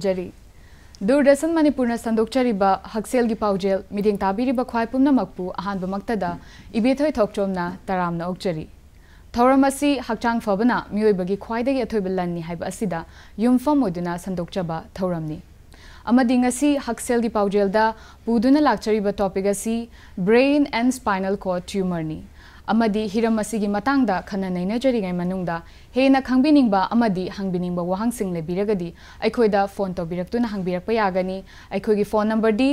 खुरुमजरी दूरदर्शन मनपुर संदोचरीब हक्सेल पाजेल मिदें ताबीब ख्वाई पुनमकपु अहानबमक्तद इबेथोय थोक्चोमना तरामना ओक्चरी थौरम हक्चांग फबना मियोइबगी ख्वाइदगी अथोइब लन्नी हाइब असिदा संदोचब थौरमनी हक्सेल की पाजेलदा पुदुना लाक्चरीब topic brain and spinal cord him खननेजरी हेन खाबी हाबीब वहांग लेरगद फ़ोन तौरतना हाबीर यागनी फ़ोन नंबर दी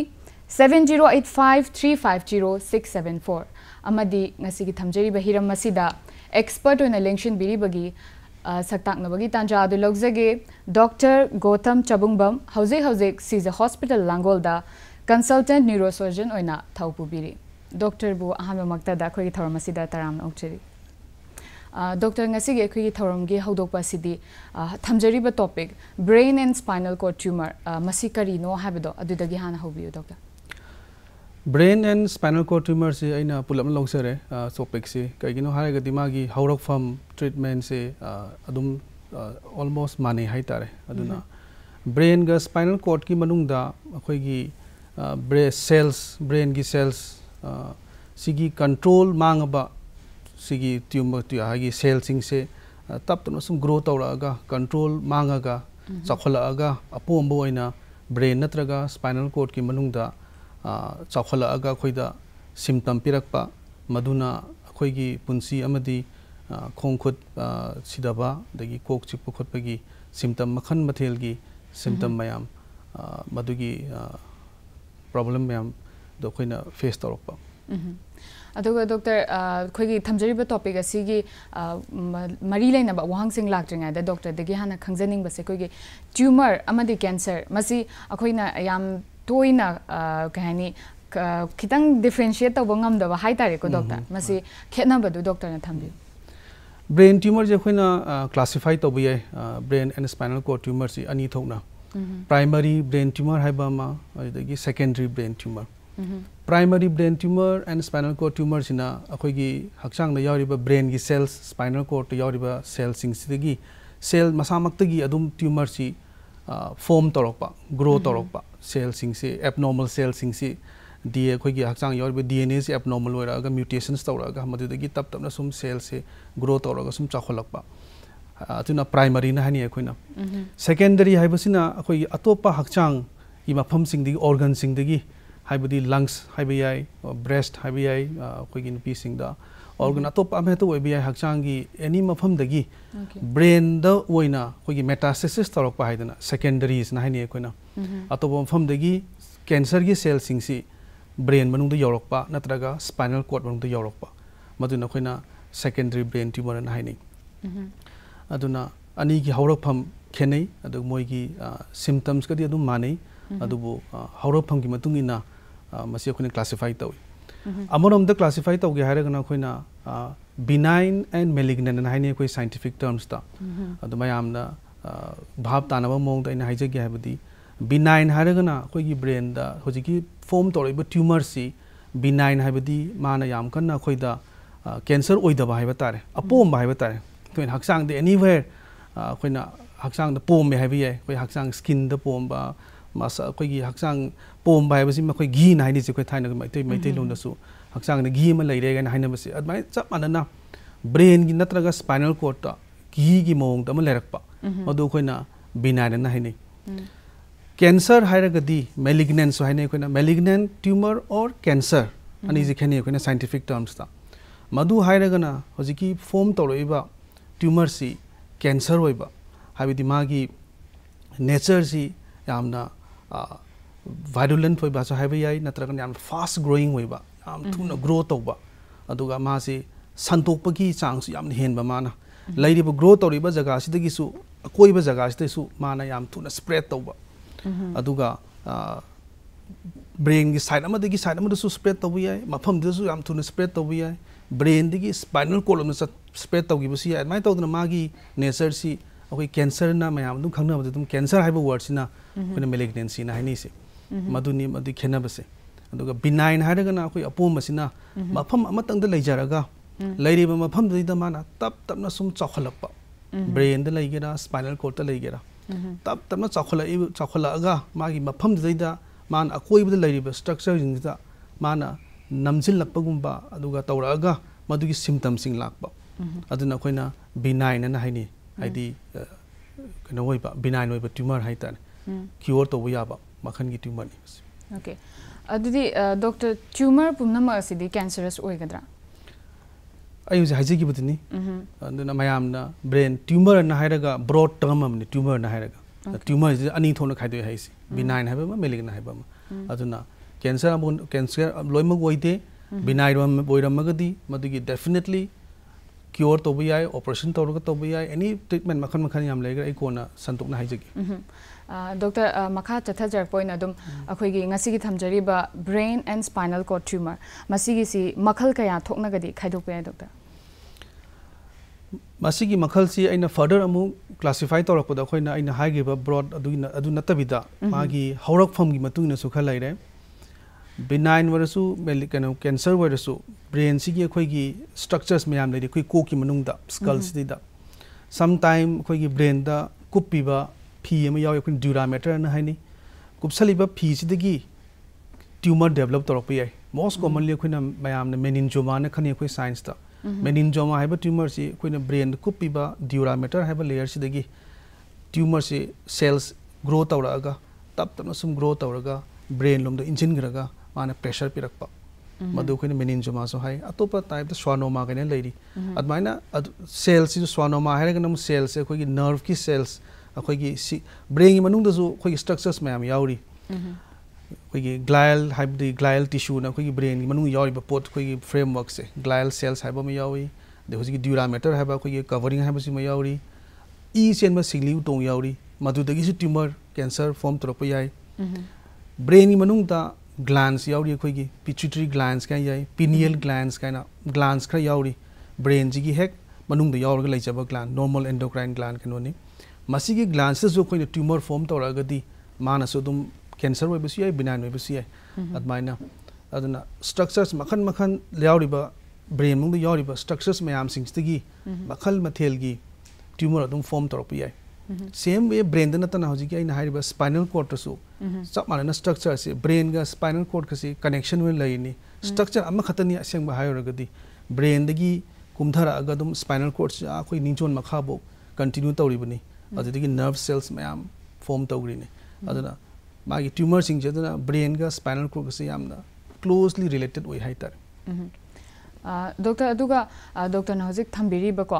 seven zero eight five three five zero six seven four की अमी थम्जरी हिम्मद एक्सपर्ट लेंशन सकताबी तंजा लौजगे डॉक्टर गौतम चबुंगम हजे हजे सिज हॉस्पिटल लांगोल कंसल्टेंट न्यूरोसर्जन होना थौ पुबीरी डॉक्टर बु अहम मक्तद अखोई थौरम तराम औचरी doctor ngasi ge khoi thorom ge hodok pa sidi thamjari ba topic brain and spinal cord tumor masi kari no habdo adu da gi hana hobi doctor brain and spinal cord tumor se aina pulam long sere topic se kai gino hare ga dimagi haurok fam treatment se adum almost mane hai tare aduna sigi control mang ba sigi tium tu ha gi sel sing se tap tu sum grow taw la ga control mang ga chakhola ga apom bo ina brain natra ga spinal cord ki manung da chakhola ga khoi da symptom pirak pa maduna khoi gi punsi amadi khong khut sidaba dagi kok chik pa khot pa gi symptom makhan mathel gi symptom mayam madugi problem mayam face तौरप अदुगा doctor थमजरिबा topic असिगी मरी doctor दगी हाना खंगजनिंग बसे खोइगी tumour अमदि cancer मसी अखोइना याम तोइना कहनी खितंग differentiate तब ngam हाई तारे को डॉक्टर मसी खेना डॉक्टर ने थम्बि ब्रेन ट्यूमर जे खोइना क्लासिफाई तब ये brain and spinal cord tumour सी अनी थोना प्राइमरी ब्रेन ट्यूमर हाइबा मा secondary brain tumour primary brain tumour and spinal cord tumour सिना अखोगी हक्चांग यारिबा ब्रेन की सेल्स स्पाइनल कोड यारिबा सेल सिंग सिदगी सेल मसामक्तगी अदुम ट्यूमर सी फॉर्म तौरपा ग्रो तौरपा सेल सिंग से एबनॉर्मल सेल सिंग से डी अखोगी हक्चांग यारिबा डीएनए से एबनॉर्मल होइरागा म्यूटेशंस तौरागा मदुदगी तब तबना सुम सेल से ग्रो तौरागा सुम चाखोलकपा अतुना प्राइमरी ना हनी अखोइना सेकेंडरी हाइबसिना अखोगी अतोपा हक्चांग ई हाइबदी लंग्स हाइब याई ब्रेस्ट हाइब याई अखोगी नुपी सिंगदा ऑर्गन अतोप हक्चांगी एनी मफम दगी ब्रेन द ओइना अखोगी मेटास्टेसिस तौरक हाइदना सेकेंडरीज ना हाइनी अखोइना अतोप मफम कैंसर की सेल सिंगसी ब्रेन यौरकपा नत्रगा स्पाइनल कॉर्ड मनुंग यौरकपा मदुना सेकेंडरी ब्रेन ट्यूमर अदुना अनी हौरफम खेनै अदु मोइगी सिम्टम्स कदी अदुम मानै हौरफम की क्लासिफाई मैं क्लासीफाई तौ अमरमद क्लासीफाई तौगे है बीनाइन एंड मेलीगनेंट है अखोई साइंटिफिक मैं भाव ताब मोदी हाजगे है बीनाइन है ब्रेन फोम तौर ट्यूमर से बीनाइन है माना कन्द केंसर होब तारे अपोब है तारे हाचद एनीवेर अखोना हाचद पोमे है स्किन पोब मस अखोई हाचद पोम भाई घी नाइन से मई मई लू हक्चा घी में लेरगन है चप मानना ब्रेन की नत्रग स्पाइनल कॉड तो घी की मौत में लेरप अदनाने कैंसर है मेलीगनेंस है मेलीगनें ट्यूमर और कैंसर अनेजिखनी साइंटिफिक टर्म्स मधुना हजी की फोम तौर ट्यूमर से कैंसर होगी नेचर से यहाँ से कैंसर होइबा हाबिदि मागी नेचर सी यामना वायरुलेंट होइबा सो हाइबा याई नत्रगन याम फास्ट ग्रोइंग होइबा याम थुना ग्रो तौबा अदुगा मासी संतोकपगी चांग याम हेनबा माना। लैरिबा ग्रो तौरिबा जगह सिदगी सु कोइबा जगह सिदसु माना याम थुना स्प्रेड तौबा अदुगा ब्रेन की साइड अमदगी साइड अमदसु स्प्रेड तौबा याई मफमदसु याम थुना स्प्रेड तौबा याई। ब्रेन दगी स्पाइनल कोड अमदसु स्प्रेड तौगिबसु याई। माइ तौदना मागी नेचर सी अखोई कैंसर ना मैम दुम खंगना दुम कैंसर हाइबा वर्ड सिना अखोई मेलिग्नेंसी ना मदुनी मदु खेनबसे अदुगा बिनाइन हारगना अखोई अपोम सिना मफम अमतंग लेजरगा लेरिबा मफम दइदा माना तप तपना सुम चखलप ब्रेन द लेगेरा स्पाइनल कोर्ड द लेगेरा तब तब चाखला चाखला मागी मफम दइदा मान अकोइब लेरिबा स्ट्रक्चर ज़िंदा माना नमजिल लपगुंबा अदुगा तौरागा मदुगी सिम्टम सिंग लाकबा अदुना अखोइना बिनाइन बिनाइन ट्यूमर हाइतान क्योर तो याबा मखन की ट्यूमर नि okay अदुदी doctor tumour Poonam असिदी cancerous ओइगद्रा ꯑꯩ ꯍꯧꯖꯤꯛ ꯍꯥꯏꯖꯈꯤꯕꯗꯨꯅꯤ ꯑꯗꯨꯅ ꯃꯌꯥꯝꯅ ꯕ꯭ꯔꯦꯟ ꯇ꯭ꯌꯨꯃꯔꯅ ꯍꯥꯏꯔꯒ ꯕ꯭ꯔꯣꯗ ꯇꯔꯝ ꯑꯃꯅꯤ ꯇ꯭ꯌꯨꯃꯔꯅ ꯍꯥꯏꯔꯒ ꯇ꯭ꯌꯨꯃꯔꯁꯤ ꯑꯅꯤ ꯊꯣꯛꯅ ꯈꯥꯏꯗꯣꯛꯏ ꯍꯥꯏꯁꯤ ꯕꯤꯅꯥꯏꯟ ꯍꯥꯏꯕ ꯑꯃ ꯃꯦꯂꯤꯒꯟ ꯍꯥꯏꯕ ꯑꯃ ꯑꯗꯨꯅ ꯀꯦꯟꯁꯔ ꯑꯃ ꯀꯦꯟꯁꯔ ꯂꯣꯏꯅꯃꯛ ꯑꯣꯏꯗꯦ ꯕꯤꯅꯥꯏꯟ ꯑꯣꯏꯔꯝꯃꯒꯗꯤ ꯃꯗꯨꯒꯤ ꯗꯦꯐꯤꯅꯦꯠꯂꯤ क्योर तब याय ऑपरेशन तौर तब याय एनी ट्रीटमेंट मखन मखन याम लेगर आई कोना संतुकना हाइजगी डॉक्टर मखा चथजरपोइन अदुम अखोइगी ngasi thamjariba brain and spinal cord tumor masigi si makhal kaya thoknagadi khaidokpe doctor masigi makhal si aina further amu classify tawrakpada khoina aina haigiba broad adu adu natabida magi haurak pham gi matung na su kha laire benign वरसु कनो cancer वरसु brain सिगी अखोइगी structures अखोइ कोकी मनुंगदा skull सिदा some time अखोइगी brain दा कुपिबा फ़ी अमा याव अखोइ ड्यूरामेटर हाइनि कुपसलिबा फ़ी सिदगी ट्यूमर डेवलप तौरप याय मोस्ट कॉमनली अखोइना मैम मेनिनजोमा न खनि अखोइ साइंस मेनिनजोमा हाइबा ट्यूमर सि अखोइना ब्रेन कुपिबा ड्यूरामेटर हाइबा लेयर से ट्यूमर से सेल्स ग्रो तौरगा तब तब सुम ग्रो तौरगा ब्रेन लोम इंजिन ग्रगा माने प्रेशर पिरक्प मधु अखोइन मेनिनजोमा सो हाई अतोप टाइप स्वानोमा कने लेरी अदमाइना सेल्स सि स्वानोमा नम सेल्स से अखोइ नर्व की सेल्स अखोइ सी ब्रेन की मनुंग अखोइ स्ट्रक्चर्स मैम याउरी अखोइ ग्लायल हाइबदि ग्लायल टिश्यू न अखोइ ब्रेन की मनुंग याउरी पोत अखोइ फ्रेमवर्क से ग्लायल सेल्स हाइब म याउरी दे होजि ड्यूरामेटर हाइब अखोइ कवरिंग हाइब सि म याउरी ई चेन म सिग्ली उतों याउरी मधुदगी सु ट्यूमर कैंसर फॉर्म तोरप याई ब्रेन की मनुंग ता ग्लांस याउरी अखोइगी पिट्यूटरी ग्लांस का याई पिनियल ग्लांस का ग्लांस खरा याउरी ब्रेन जी हेक मनुंग द याउरगा लेजब ग्लान नॉर्मल एंडोक्राइन ग्लान कनोनी मसीगी ग्लांस जो कोई ट्यूमर फॉर्म तौरगदी मानसु दुम कैंसर ओइबसु याई बिनाइन ओइबसु याई अदमाइना अदना स्ट्रक्चर्स मखन मखन ब्रेन मुंग याउरीबा स्ट्रक्चर्स मयाम सिंगस्तगी मखल मथेलगी ट्यूमर अदुम फॉर्म तौरप याई सेम वे ब्रेन नतना हजिक अगर स्पाइनल कोर्टसु चप माना स्ट्रक्चर से ब्रेन का स्पाइनल कोर्ट से कनेक्शन लेनी स्ट्रक्चर खतनी असेंब हायरगदी ब्रेन कुमधरग स्पाइनल कोर्ट से अखोई निजोन मखाबो कंटिन्यू तौरीबनी नर्व सेल्स मैम फॉर्म तौरीने मागी ट्यूमर सिंग ब्रेन का स्पाइनल कोर्ट से क्लोजली रिलेटेड होई हाइतार डॉक्टर डॉक्टर हजिक थंबिरिबको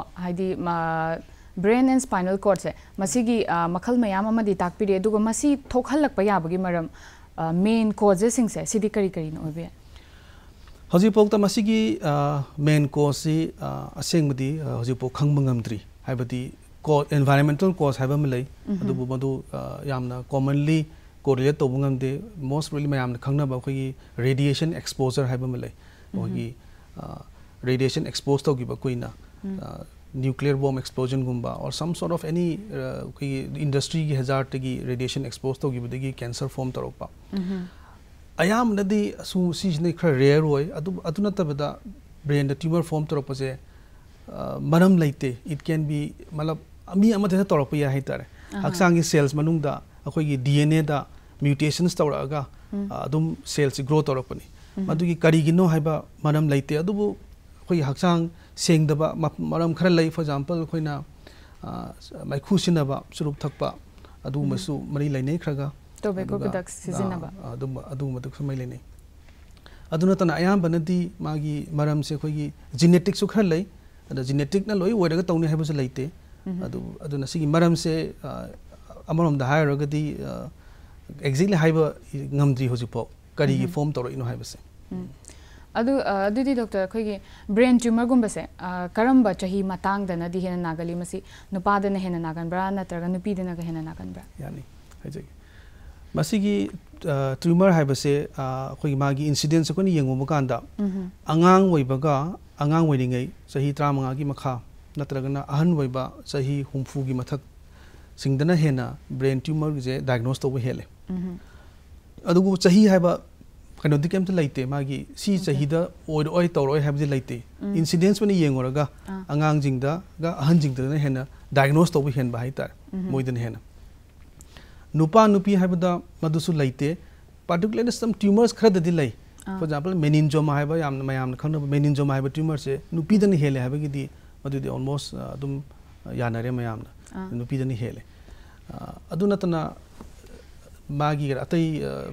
ब्रेन एंड स्पाइनल कॉर्ड से। मखल अमदी ताकपिरे अदुगा मसी मरम मेन कॉजेस सिंग से सिदी करी करी मेन कॉज से असेंगबदी हजिपोक खंग मंगमद्री एनवायरमेंटल कॉज हाइबम लई अदुबु मदु यामना कॉमनली कोरिलेट तोबु ngamde most really mayam khangna ba khoi radiation exposure haibam lei khoi radiation exposed to giba koina nuclear bomb explosion गुम्बा और some sort of any industry की hazard की रेडिएशन एक्सपोज तौगी कैंसर फॉर्म तौरप अयामनदी असुने खर रेयर होय अदु नतबदा ब्रेन ट्यूमर फॉर्म तौरपसे मरम लेते इट कैन बी मतलब अमी अमथे तौरप या हाइतारे हक्सांगी सेल्स मनुंगदा अखोगी डीएनए दा म्यूटेशंस तौरगा अदुम सेल्स ग्रो तौरपनी करिगिनो हाइबा मरम लेते अखोगी हक्सांग सेंगदब मरम खर लई फॉर एग्जांपल अखोइना माइखु सिनबा सुरुप थकपा अदुमसु मरी लेने खरगा अयाबनदी मागी मरम से अखोइगी जेनेटिक सु खर अदा जेनेटिक ना लोई ओइरगा तौने लेते अदु सिगी मरम से अमरम दा हायरगदी exactly form toro ino haibase. अदु अदुदी डॉक्टर अखोगी ब्रेन ट्यूमर गुम्बसे करम्बा चही मतांगदना दी हेना नागली हेना नागनब्रा ग हेना नागनब्रा ट्यूमर अखोगी मागी इंसिडेंस कोनी येंगो कांदा अंगांग वइबगा अंगांग वइरिंगै चही 35 की मखा नत्रगना अहन वइबा चही हुमफु की मथक सिंगदना हेना ब्रेन ट्यूमर जे डायग्नोस तोबो हेले अदुगु कनोदी केमत लेते मागी सी ओइ तौर ओइ हाबदि लेते इंसिडेंस बने येंगोरगा अंगांग जिंगदा गा अहन जिंगदा हेना डायग्नोस तब हेन हाईतार मोदन हेन नुपा नुपी है मधुसु लेते सम ट्यूमर्स खरदी लै फॉर एग्जांपल मेनिनजोमा है याम मयाम खंग मेनिनजोमा है ट्यूमर से नुपीदन हेले है मधुदी ऑलमोस्ट अदुम यानरे मयाम नुपीदन हेले अदु नतना मागी अतई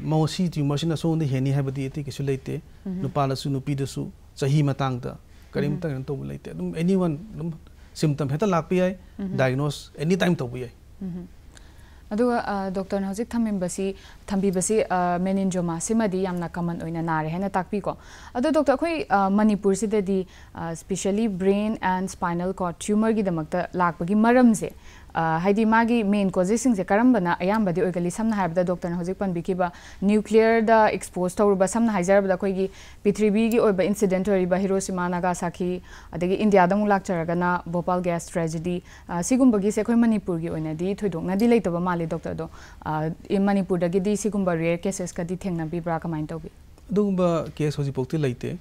मौसी ट्यूमर से सोंद हेनी है बदी एति किसु लेते नुपालसु नुपीदसु चही मतंग करीम तक तो लेते अदुम एनीवन अदुम सिम्टम हेता लापी है डायग्नोस एनी टाइम तो अदुगा डॉक्टर ने हजिक थमिबसी थम्बीबसी मेनिनजोमा सिमदी यामना कमन ओइना नारे हेना ताकपी को अदु डॉक्टर अखोई सिददी specially brain and spinal cord tumour की दमकता लाकपगी मरम से हाइदी मागी मेन कॉजेसिंग से करम्बना अयाम्बदी ओइगली समना हाइबदा डॉक्टर ने हजिक पनबिकिबा न्यूक्लियर दा एक्सपोज तौरबा समना हाइजरबदा कोइगी पृथ्वी की ओइबा इंसिडेंट ओइबा हिरोशिमा नागासाकी अदगी इंडिया दमु लाक्चरगना भोपाल गैस ट्रेजेडी सिगुम्बगी से कोइ मणिपुर की ओइनादी थोइदोंनादी लेतबा माले डॉक्टर दो मणिपुर दगी सिगुम्बा रेयर केसेस कदी थेंगनाबिब्रा कमाइन तौबी अदुगुम्बा केस हजिपोक्ति लेते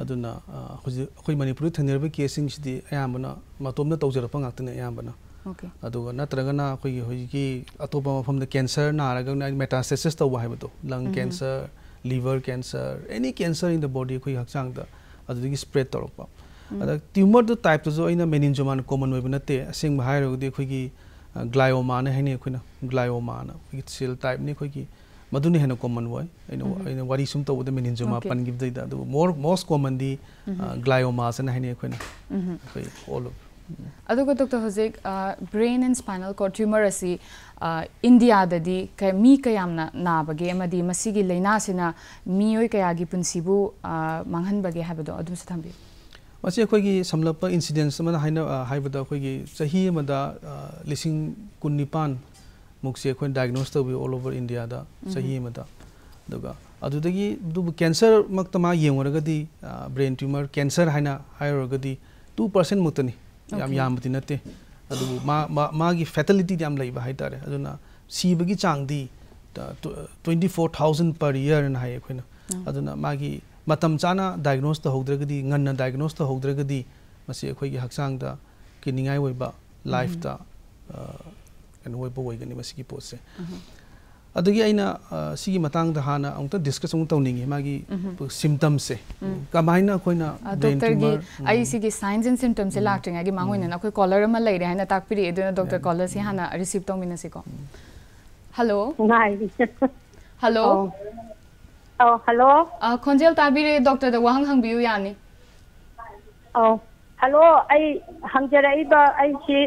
हजि मतोमना तौजरपा ngaktina ayambana अदुगा नत्रगना अखोइ होइकी अतोपा मफमदा कैंसर नारगा मेटास्टेसिस तौबा हाइबतो lung cancer liver cancer any cancer in the body अखोइ हक्चांगदा स्प्रेड तौरपा ट्यूमर दो टाइप तो जो मेनिनजोमा कॉमन वेब नते असिंग हाइरगदि अखोइगी ग्लायोमा ने हैने अखोइना ग्लायोमा सेल टाइप ने अखोइगी मधुने हेन कॉमन अइना वारी सुम तौबद मेनिनजोमा पनगिबदैदा मोर मोस्ट कॉमन दी ग्लायोमा हैने अखोइना अखोइ all doctor हजिक brain and spinal cord tumour असी इंडिया ददी मी कयामना नाबगे अमदी मसिगी लैनासिना मियोय कयागी पुंसिबु मांगहनबगे हाबदो अदुम से थंबी मसी अखोगी समलप इंसिडेंस मन हाइना हाइबदा अखोगी चही मदा लिसिंग कुन्निपान मुक्से अखोन डायग्नोस तबी ऑल ओवर इंडिया दा चही मदा दुगा अदुदगी दुबु कैंसर मक्तमा येंगरगदी ब्रेन ट्यूमर कैंसर हाइना हायरगदी 2% मुतनी याम यामती नते फैटलिटी याम लैबा हाइतारे अदुना सीबगी चांगदी 24000 पर ईयर न हाय अखोइना अदुना मागी मतम चाना डायग्नोस तो ngन डायग्नोस तो होद्रगदी मसी अखोइगी हक्सांग दा किनिंगाई वइबा लाइफ एन वइबा अदगी अइना सिगी मतंग दा हाना अंत डिस्कस अंग तौनिंगी मागी सिम्पटम से कमाइना कोइना डॉक्टर गी आई सिगी साइंस एंड सिम्पटम से लाक्टिंग आगी मांगोइना ना कोई कॉलर अमा लेरे हाना ताकपिरि एदुना डॉक्टर कॉलर से हाना रिसीव तौमिना सिको हेलो नाइ हेलो ओ हेलो खोंजेल ताबिरे डॉक्टर दा वहंग हंग बियु यानी ओ हेलो आई हंगजराइबा आई सी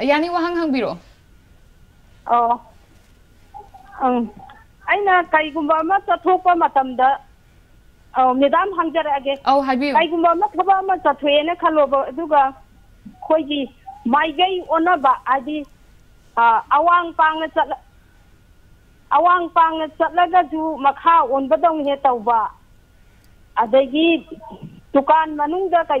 Yang ni wahang hang biru. Oh. Um, ai na kai gumba ma ta thopa ma tam da. Oh, ni dam hang jar age. Oh, hai biru. Kai gumba ma thopa ma ta thwe na khalo ba du ga. Khoi ji ona ba adi. Awang pang na awang pang na sa ju ma on ba dong he tau ba. Tukan manung da kai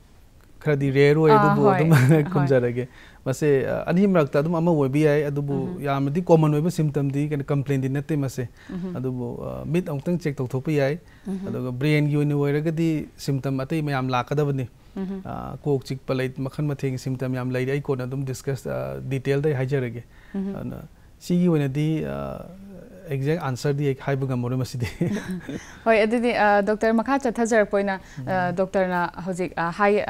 खरदी rare हो अदुबु अदुम खुमजरगे मसे अनी मरक्ता अदुम अमा ओबी याय अदुबु यामदी common ओइबा symptom दी कन complain दी नते मसे अदुबु मिट औतंग चेक तौथोप याय अदुगा ब्रेन की ओइने ओइरगदी सिम्पटम अतै मयाम लाकदबनी कोक चिक पलै मखन मथेंग सिम्पटम याम लैरि आई कोन डिस्कस डिटेल दai हाइजरगे सिगी ओइनदी एक्जेक आंसर दी है मोरू मसीद हाई अभी डॉक्टर मखा चथजर को डॉक्टर हाई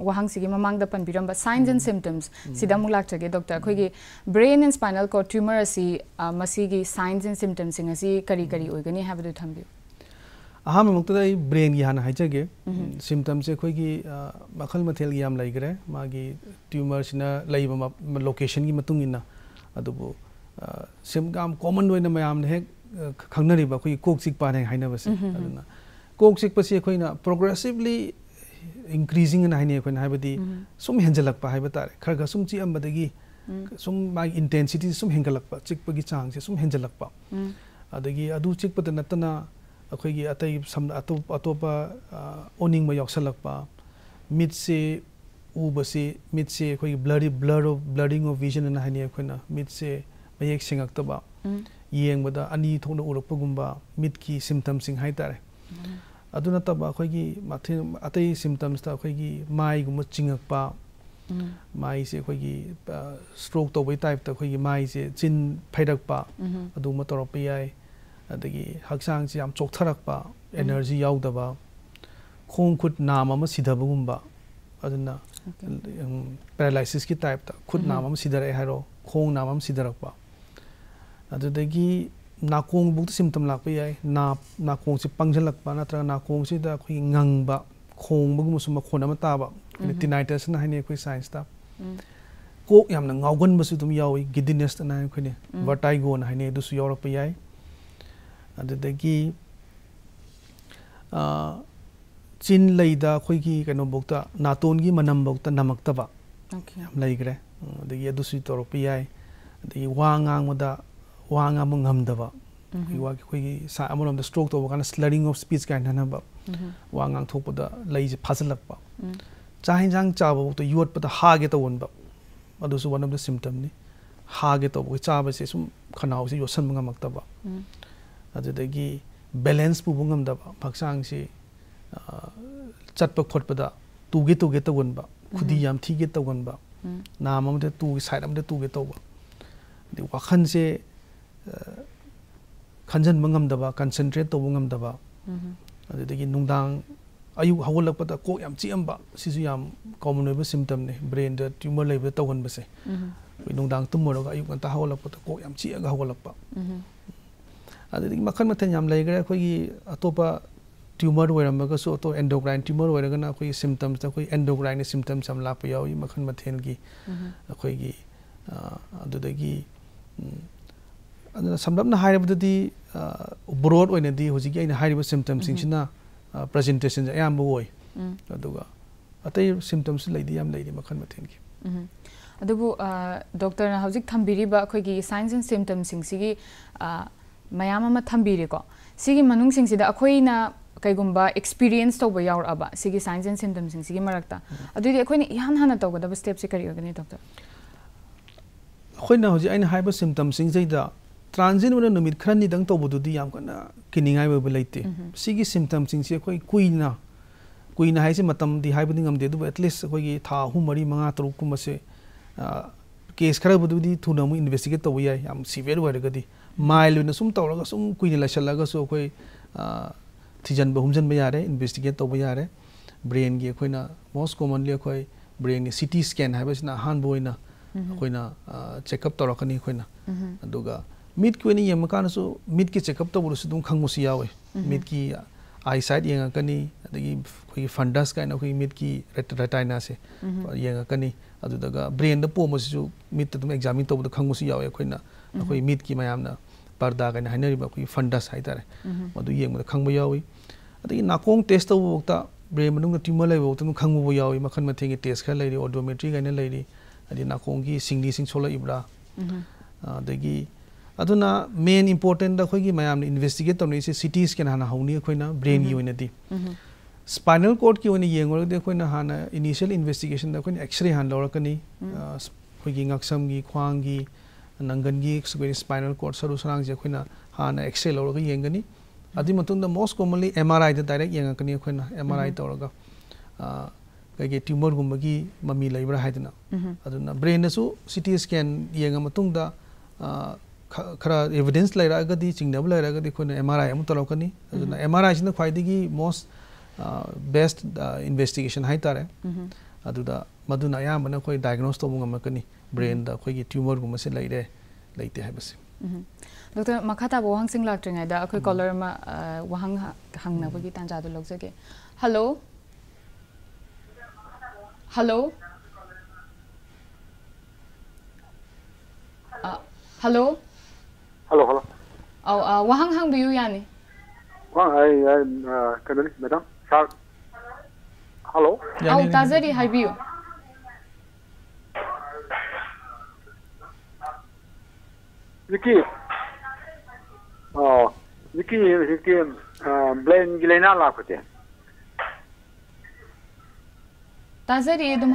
वहाँ से ममंग पीरब साइंस एंड सिमटम्स सिदमु लागे डॉक्टर अखोग ब्रेन एंड स्पाइनल को ट्यूमर की साइंस एंड सिमटम्स करी करी हो अहम मुक्त ब्रेन की हाँ हाईजे सिमटम्स अखोगी मखल मथेल की ट्यूमर से लोकेशन की सिमगाम कॉमन लोन हे खाब कोक चिपाने कोक चिपे प्रोग्रेसिवली इंक्रीजिंग सूम हेंजलपे खरग सूम चिमदी सूम मा इंटेंसीटी सूम हेंगल चिप की चांग से सूम हेंजलप अदू चिपद नतना अखोगी अत सम अतोप अतोप ओनिंग योसलप मिट उब से मिट blurry blur blurring of vision है मिट ꯃꯌꯦꯛ ꯁꯦꯡꯉꯛꯇꯕ ꯌꯦꯡꯕꯗ ꯑꯅꯤ ꯊꯣꯛꯅ ꯎꯔꯛꯄꯒꯨꯝꯕ ꯃꯤꯠꯀꯤ ꯁꯤꯝꯇꯝꯁꯤꯡ ꯍꯥꯏꯇꯥꯔꯦ ꯑꯗꯨ ꯅꯠꯇꯕ ꯑꯩꯈꯣꯏꯒꯤ ꯑꯇꯩ ꯁꯤꯝꯇꯝꯁꯇ ꯑꯩꯈꯣꯏꯒꯤ ꯃꯥꯏꯒꯨꯝꯕ ꯆꯤꯡꯉꯛꯄ ꯃꯥꯏꯁꯦ ꯑꯩꯈꯣꯏꯒꯤ ꯁ꯭ꯇ꯭ꯔꯣꯛ ꯇꯧꯕꯩ ꯇꯥꯏꯞꯇ ꯑꯩꯈꯣꯏꯒꯤ ꯃꯥꯏꯁꯦ ꯆꯤꯟ ꯐꯩꯔꯛꯄ ꯑꯗꯨꯒꯨꯝꯕ ꯇꯧꯔꯛꯄ ꯌꯥꯏ ꯑꯗꯒꯤ ꯍꯛꯆꯥꯡꯁꯦ ꯌꯥꯝ ꯆꯣꯛꯊꯔꯛꯄ ꯑꯦꯅꯔꯖꯤ ꯌꯥꯎꯗꯕ ꯈꯣꯡ ꯈꯨꯠ ꯅꯥꯝ ꯑꯃ ꯁꯤꯊꯕꯒꯨꯝꯕ ꯑꯗꯨꯅ ꯄꯦꯔꯥꯂꯥꯏꯁꯤꯁꯀꯤ ꯇꯥꯏꯞꯇ ꯈꯨꯠ ꯅꯥꯝ ꯑꯃ ꯁꯤꯊꯔꯛꯑꯦ ꯍꯥꯏꯔꯣ ꯈꯣꯡ ꯅꯥꯝ ꯑꯃ ꯁꯤꯊꯔꯛꯄ ꯑꯗꯨꯗꯒꯤ ꯅꯥꯀꯣꯡꯕꯨꯛꯇ ꯁꯤꯝꯇꯝ ꯂꯥꯛꯄ ꯌꯥꯏ ꯅꯥ ꯅꯥꯀꯣꯡꯁꯦ ꯄꯪꯁꯤꯜꯂꯛꯄ ꯅꯠꯇ꯭ꯔꯒ ꯅꯥꯀꯣꯡꯁꯤꯗ ꯑꯩꯈꯣꯏꯒꯤ ꯉꯪꯕ ꯈꯣꯡꯕꯒꯨꯝꯕꯁꯨ ꯃꯈꯣꯟ ꯑꯃ ꯇꯥꯕ ꯇꯤꯅꯥꯏꯇꯁꯅ ꯍꯥꯏꯅꯩ ꯑꯩꯈꯣꯏ ꯁꯥꯏꯟꯁꯇ ꯀꯣꯛ ꯌꯥꯝꯅ ꯉꯥꯎꯒꯟꯕꯁꯨ ꯑꯗꯨꯝ ꯌꯥꯎꯏ ꯒꯤꯗꯤꯅꯦꯁꯇꯅ ꯑꯩꯈꯣꯏꯅ ꯚꯔꯇꯥꯏꯒꯣꯅ ꯍꯥꯏꯅꯩ ꯑꯗꯨꯁꯨ ꯌꯥꯎꯔꯛꯄ ꯌꯥꯏ ꯑꯗꯨꯗꯒꯤ ꯆꯤꯟ ꯂꯩꯗ ꯑꯩꯈꯣꯏꯒꯤ ꯀꯩꯅꯣꯐꯧꯗ ꯅꯥꯇꯣꯟꯒꯤ ꯃꯅꯝꯐꯧꯗ ꯅꯝꯃꯛꯇꯕ ꯌꯥꯝ ꯂꯩꯈ꯭ꯔꯦ ꯑꯗꯒꯤ ꯑꯗꯨꯁꯨ ꯇꯧꯔꯛꯄ ꯌꯥꯏ ꯑꯗꯒꯤ ꯋꯥ ꯉꯥꯡꯕꯗ वा ngam ngamdaba iwa khoi gi sa amon of the stroke to kana slurring of speech kind na ba wa ngang thok da lei ji phasal lak ba cha hin jang cha ba to yuat pa ta ha ge to won ba adu su one of the symptom ni ha ge to ba cha ba se sum khanaw se yosan ngam mak ta ba adu da gi balance pu ngam da ba phaksang si chat pa khot pa da tu ge to ge to won ba khudi yam thi ge to won ba नाम तू side तूगे तब वाखन से ꯈꯟꯖꯟꯕ ꯉꯝꯗꯕ concentrate ꯇꯧꯕ ꯉꯝꯗꯕ ꯑꯗꯨꯗꯒꯤ ꯅꯨꯡꯗꯥꯡ ꯑꯌꯨꯛ ꯍꯧꯒꯠꯂꯛꯄꯗ ꯀꯣꯛ ꯌꯥꯝ ꯆꯤꯛꯑꯝꯕ ꯁꯤꯁꯨ ꯌꯥꯝ ꯀꯣꯃꯟ ꯑꯣꯏꯕ ꯁꯤꯝꯇꯝꯅꯤ ꯕ꯭ꯔꯦꯟꯗ ꯇ꯭ꯌꯨꯃꯔ ꯂꯩꯕꯗ ꯇꯧꯒꯟꯕꯁꯦ ꯑꯩꯈꯣꯏ ꯅꯨꯡꯗꯥꯡ ꯇꯨꯝꯃꯨꯔꯒ ꯑꯌꯨꯛ ꯉꯟꯇꯥ ꯍꯧꯒꯠꯂꯛꯄꯗ ꯀꯣꯛ ꯌꯥꯝ ꯆꯤꯛꯑꯒ ꯍꯧꯒꯠꯂꯛꯄ ꯑꯗꯨꯗꯒꯤ ꯃꯈꯜ ꯃꯊꯦꯜ ꯌꯥꯝ ꯂꯩꯈ꯭ꯔꯦ ꯑꯩꯈꯣꯏꯒꯤ ꯑꯇꯣꯞꯄ ꯇ꯭ꯌꯨꯃꯔ ꯑꯣꯏꯔꯝꯃꯒꯁꯨ ꯑꯇꯣꯞꯄ ꯑꯦꯟꯗꯣꯒ꯭ꯔꯥꯏꯟ ꯇ꯭ꯌꯨꯃꯔ ꯑꯣꯏꯔꯒꯅ ꯑꯩꯈꯣꯏꯒꯤ ꯁꯤꯝꯇꯝꯁꯇ ꯑꯩꯈꯣꯏ ꯑꯦꯟꯗꯣꯒ꯭ꯔꯥꯏꯟꯒꯤ ꯁꯤꯝꯇꯝꯁ ꯌꯥꯝ ꯂꯥꯛꯄ ꯌꯥꯎꯏ ꯃꯈꯜ ꯃꯊꯦꯜꯒꯤ ꯑꯩꯈꯣꯏꯒꯤ ꯑꯗꯨꯗꯒꯤ ꯑꯗꯨꯅ ꯁꯝꯂꯞꯅ ꯍꯥꯏꯔꯕꯗꯗꯤ ꯕ꯭ꯔꯣꯗ ꯑꯣꯏꯅꯗꯤ ꯍꯧꯖꯤꯛꯀꯤ ꯑꯩꯅ ꯍꯥꯏꯔꯤꯕ ꯁꯤꯝꯇꯝꯁꯤꯡꯁꯤꯅ ꯄ꯭ꯔꯖꯦꯟꯇꯦꯁꯟꯁꯦ ꯑꯌꯥꯝꯕ ꯑꯣꯏ ꯑꯗꯨꯒ ꯑꯇꯩ ꯁꯤꯝꯇꯝꯁ ꯂꯩꯗꯤ ꯌꯥꯝ ꯂꯩꯔꯤ ꯃꯈꯜ ꯃꯊꯦꯜꯒꯤ ꯑꯗꯨꯕꯨ ꯗꯣꯛꯇꯔꯅ ꯍꯧꯖꯤꯛ ꯊꯝꯕꯤꯔꯤꯕ ꯑꯩꯈꯣꯏꯒꯤ ꯁꯥꯏꯟꯁ ꯑꯦꯟ ꯁꯤꯝꯇꯝꯁꯤꯡꯁꯤꯒꯤ ꯃꯌꯥꯝ ꯑꯃ ꯊꯝꯕꯤꯔꯦꯀꯣ ꯁꯤꯒꯤ ꯃꯅꯨꯡꯁꯤꯡꯁꯤꯗ ꯑꯩꯈꯣꯏꯅ ꯀꯩꯒꯨꯝꯕ ꯑꯦꯛꯁꯄꯤꯔꯤꯌꯦꯟꯁ ꯇꯧꯕ ꯌꯥꯎꯔꯛꯑꯕ ꯁꯤꯒꯤ ꯁꯥꯏꯟꯁ ꯑꯦꯟ ꯁꯤꯝꯇꯝꯁꯤꯡꯁꯤꯒꯤ ꯃꯔꯛꯇ ꯑꯗꯨꯗꯤ ꯑꯩꯈꯣꯏꯅ ꯏꯍꯥꯟ ꯍꯥꯟꯅ ꯇꯧꯒꯗꯕ ꯁ꯭ꯇꯦꯞꯁꯤ ꯀꯔꯤ ꯑꯣꯏꯒꯅꯤ ꯗꯣꯛꯇꯔ ꯑꯩꯈꯣꯏꯅ ꯍꯧꯖꯤꯛ ꯑꯩꯅ ꯍꯥꯏꯕ ꯁꯤꯝꯇꯝꯁꯤꯡꯁꯤꯗ ट्रांजेंट में नुमित खरा निदंग तो सिमटम से है से मतम एटलीस्ट था मरी मंगा तरुक से केस खरा बुदुदी इन्वेस्टिगेट तो वया सिवियर वे गदि माइल ने तौर तौरग सुम कुइने लशलग सो कोई थिजन इन्वेस्टिगेट ब्रेन की कोइना मोस्ट कॉमनली अखो ब्रेन सिटी स्कैन है बसना चेकअप तौरकनी कोइना मीट की नहीं मीट की चेकअप तब खुश खंग यावे मीट की आई साइड यंग फंडस का मीट की रेटाइना से ये ब्रेन पोम से मीट तुम एग्जामिन तो खंग यावे मीट की मैम पर्दा का हाइनरी फंडस है तारे खब यंग नाकों खंग टेस्ट तो ब्रेन मनुंग ट्यूमर लेकिन वक्ता तुम खंग यावे मखन मथे टेस्ट का लेरी ऑडियोमेट्री का लेरी की सिंगली सिंग सोला मेन इम्पोर्टेंट अखोई मैम इन्वेस्टिगेट तौने सिटीज़ के हाँ हाउनी अखोना ब्रेन की होने स्पाइनल कोड की होने येंगे अखोना हाँ इनिशियल इन्वेस्टिगेशन अखोन एक्सरे हाँ लौरकनी अखोगी की ख्वांग की नंगन की स्पाइनल कोड सरु सरांग से अखोना हाँ एक्सरे लौरग येंगनी अदी most commonly M R I direct येंगकनी अखोना एम आर आई तौर कई ट्यूमर गुम की ममी लेब्रा है ब्रेन सिटी स्कैन येंग खरा एविडेंस लेरगदी चिंगनब लेरगदी खोने एमआरआई अमु तलौकनी अदुना एमआरआई सिना ख्वाइदिगी मोस्ट बेस्ट इन्वेस्टिगेशन हाई तारे अदुदा मदुना डायग्नोस ngमकनी ब्रेन दा ट्यूमर गुमसे लेरे लेते हाइबसे डॉक्टर मखाता वहांग सिंग लाक्ट्रिंग दा अखोइ कॉलर मा वहांग हंगना बगी तांजा दो लोग hello hello hello hello hello औ वहांग हंग बियु यानी वहांग हाय कदनी मैडम सर हेलो औ ताजरी हाय बियु विकी oh विकी विकी ब्लेन गिलेना लाखते ताजरी दुम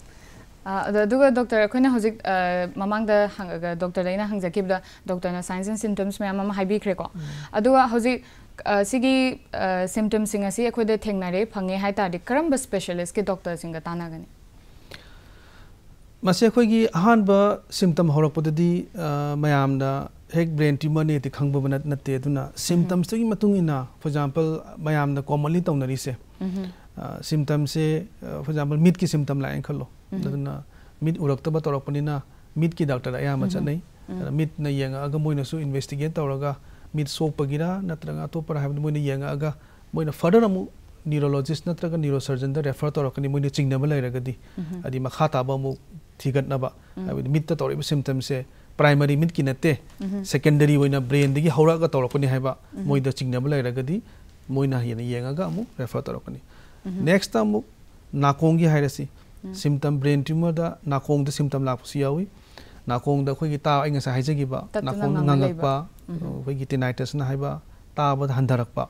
डॉक्टर अखोना हजिक ममांग डॉक्टर लेना हंगजकीबदा डॉक्टर साइंस एंड सिम्टम्स मैम अमा हाइबीख्रेको अदुगा हजिक सिगी सिम्टम्स सिंग असि अखोदे थेंगनारे फंगे हाइ तादि करम स्पेशलिस्ट के डॉक्टर सिंग तानागनी मसे अखोगी अहानब सिम्टम हौरकपददी मयामदा हेक ब्रेन ट्यूमर ने खंगब नते दुना सिम्टम्स तगी मतुंग मीट उरक्त तौरपनी मीट की डाक्टर अयम चल मीट येगा मोने इन्वेस्टिगेट तौर मीट सोपगी नत्रगा अतोपर है मोने येगा मोने फर्दर अमु न्यूरोलॉजिस्ट नत्रगा न्यूरोसर्जन रेफर तौरकनी मोने चिंगनब लेरगदी मखा ताब मीट तौरिब सिम्टम से प्राइमरी मीट की नत्ते सेकेंडरी ब्रेन की हौरग तौरपनी है चिंगनब लेरगदी मोने येगा अमु रेफर तौरपनी नेक्स्ट अमु नाकों की है सिम्टम ब्रेन ट्यूमर नाकोंग सिम्टम लापसु यावी नाकोंग दा खोगी ता इंग सा हाइजगिबा नाकोंग haiba. ताब हंधरक्पा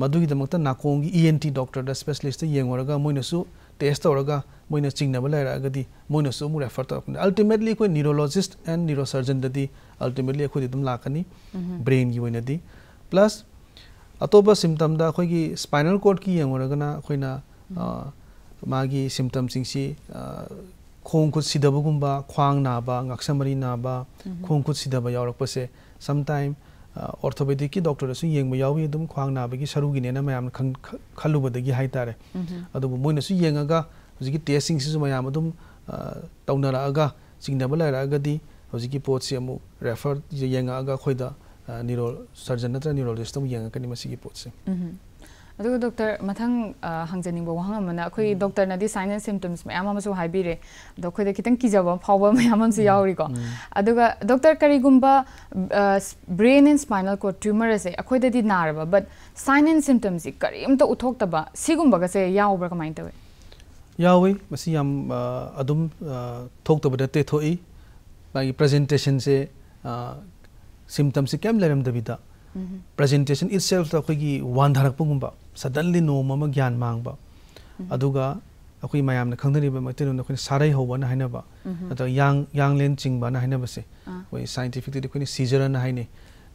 मधुगी दमकता नाकोंग ईएनटी डॉक्टर दा स्पेशलिस्ट येंगोरगा मोइनसु टेस्ट तौरगा मोइना चिंगनब लेरागदी मोइनसु मु रेफर तौरकनी अल्टीमेटली कोई न्यूरोलॉजिस्ट एंड न्यूरोसर्जन ददी अल्टीमेटली खोदी दम लाकनी ब्रेन की वइनदी प्लस अतोबा सिम्टम दा स्पाइनल कॉर्ड की येंगोरगना खोइना मागी सिम्टम सिंगसी खोंग खुद सिदबगुम्बा ख्वांग नाबा ngaksamari नाबा खोंग खुद सिदबा यावरकपसे समटाइम ऑर्थोपेडिक की डॉक्टर सु येंग यावी दुम ख्वांग नाबगी सरुगी नेना मयाम खलुबदगी हाइतारे अदुबु मोइना सु येंगागा हुजिकी टेस्टिंग सिसु मयाम दुम तौनरागा चिंगनबा लारागदी हुजिकी पोट से अमु रेफर येंगागा खोइदा न्यूरो सर्जन नत्र न्यूरोलॉजिस्ट तम येंगा कनी मसिगी पोट से अदुग डॉक्टर मथंग हंगजनिंग वहांग अमना अखोई डॉक्टर नदी साइन एंड सिम्टम्स मैम अमसु हाइबिरे दो खोइ खितंग किजब फाव मैम अमसु यावरिको अदुग doctor करिगुम्बा brain and spinal cord tumour से अखोइ ददी नारबा बट साइन एंड सिम्टम्स से करीम तो उठोक्तबा सिगुम्बा से यावब्रा कमाइन तवे मसी ते प्रेजेंटेशन से सिम्टम्स से केम लेरम दबिदा प्रेजेंटेशन इटसेल्फ अखोगी वानधरकपगुम्बा सडनली नोम अमा ज्ञान मांगबा अदुगा खंगदरिबा मैतेरोन अखोई सारै होबना हाइनबा अत यांग यांगलेन चिंगबा ना हाइनबसे ओइ साइंटिफिकली सीजर ना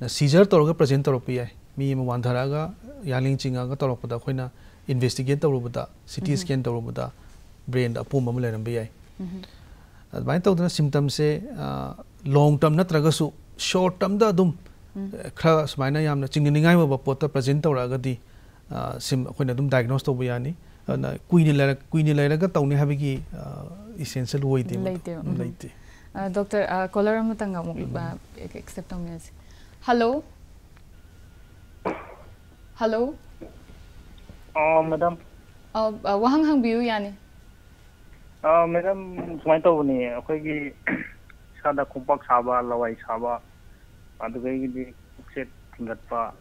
सीजर तोरगा प्रेजेंट तोरप याय मी म वानधरागा यांगलेन चिंगागा तोरपदा अखोइना इन्वेस्टिगेट तौरबदा सिटी स्कैन तौरबदा ब्रेन अपुम याय अदबाइन तौदना सिम्टम से लॉन्ग टर्म नत्रगसु शॉर्ट टर्म दा अदुम खरा सुमाइना यामना सिम अदुम डायग्नोस तौब यानी ना कुइनि लेर कुइनि तौनि इसेंशियल ओइदे लेते लेते doctor caller accept hello Hello. Oh, madam. Uh, uh, wahang hang biu yani. Uh, madam, sumai to ni, akhoi sada kumpak saba, lawai saba, adugai gi set tingkat pa,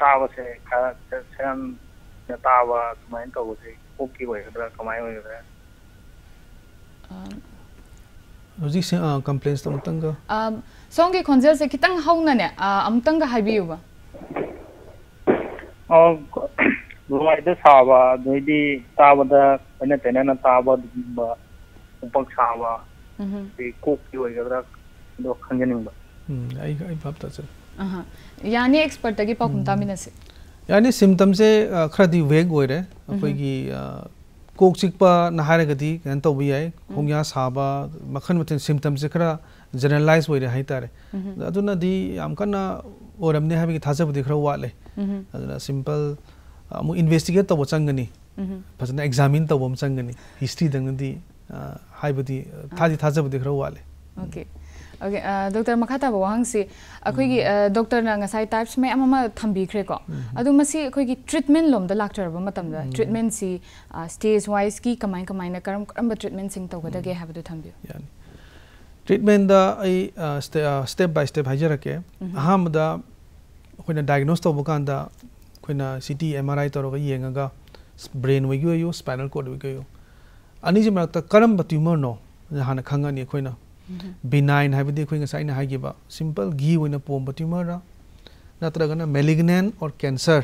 pukta mastum mo ina laiba. Tawa se, ka, sean, na tawa, sumai to se, koki wai kadra, kamai wai kadra. ꯍꯧꯖꯤꯛ ꯀꯝꯄ꯭ꯂꯦꯟꯁ ꯑꯃꯨꯛꯇꯪꯒ ꯁꯣꯝꯒꯤ ꯈꯣꯟꯖꯦꯜꯁꯦ ꯈꯤꯇꯪ ꯍꯧꯅꯅꯦ ꯑꯃꯨꯛꯇꯪꯒ ꯍꯥꯏꯕꯤꯌꯨꯕ ꯂꯋꯥꯏꯗ ꯁꯥꯕ ꯑꯗꯩꯗꯤ ꯇꯥꯕꯗ ꯑꯩꯅ ꯇꯩꯅꯅ ꯇꯥꯕ ꯑꯗꯨꯒꯨꯝꯕ ꯄꯨꯡꯄꯛ ꯁꯥꯕ ꯑꯗꯩ ꯀꯣꯛꯀꯤ ꯑꯣꯏꯒꯗ꯭ꯔꯥ ꯑꯗꯣ ꯈꯪꯖꯅꯤꯡꯕ ꯑꯩ ꯑꯩ ꯚꯥꯞ ꯇꯥꯖꯔꯦ यानी एक्सपर्ट तक पाउ कुम तामिनसे यानी सिम्टम से खरा खरदी वेग ओइरे अखोइगी कोक चिकपा नहारगदी कन तोबी आइ खोंग्या साबा मखन मथन सिम्टम से खरा जनरलाइज ओइरे हाइतारे अदुना दी यामकना ओरमने हाबी थाजब दिखरा वाले अदुना सिंपल अमु इन्वेस्टिगेट तब चंगनी फजना एग्जामिन तब चंगनी हिस्ट्री दंगदी हाइबदी थाजी थाजब दिखरा वाले ओके okay. ओके डॉक्टर मखाता वहांगसी अखोगी डॉक्टर ना ngasai types me amama thambi khre ko adu masi khogi treatment lom da laktar ba matam da treatment si stage wise ki kamai kamai na karam karam treatment sing to ga ge have to thambi yeah treatment da ai step by step hajara ke aham da khoina diagnose to bukan da khoina ct mri to ro yenga ga brain wi yu spinal cord wi yu ani ji marakta karam ba tumor no hana khangani khoina benign है simple घी हो tumour नत्रगना मेलीगनें और cancer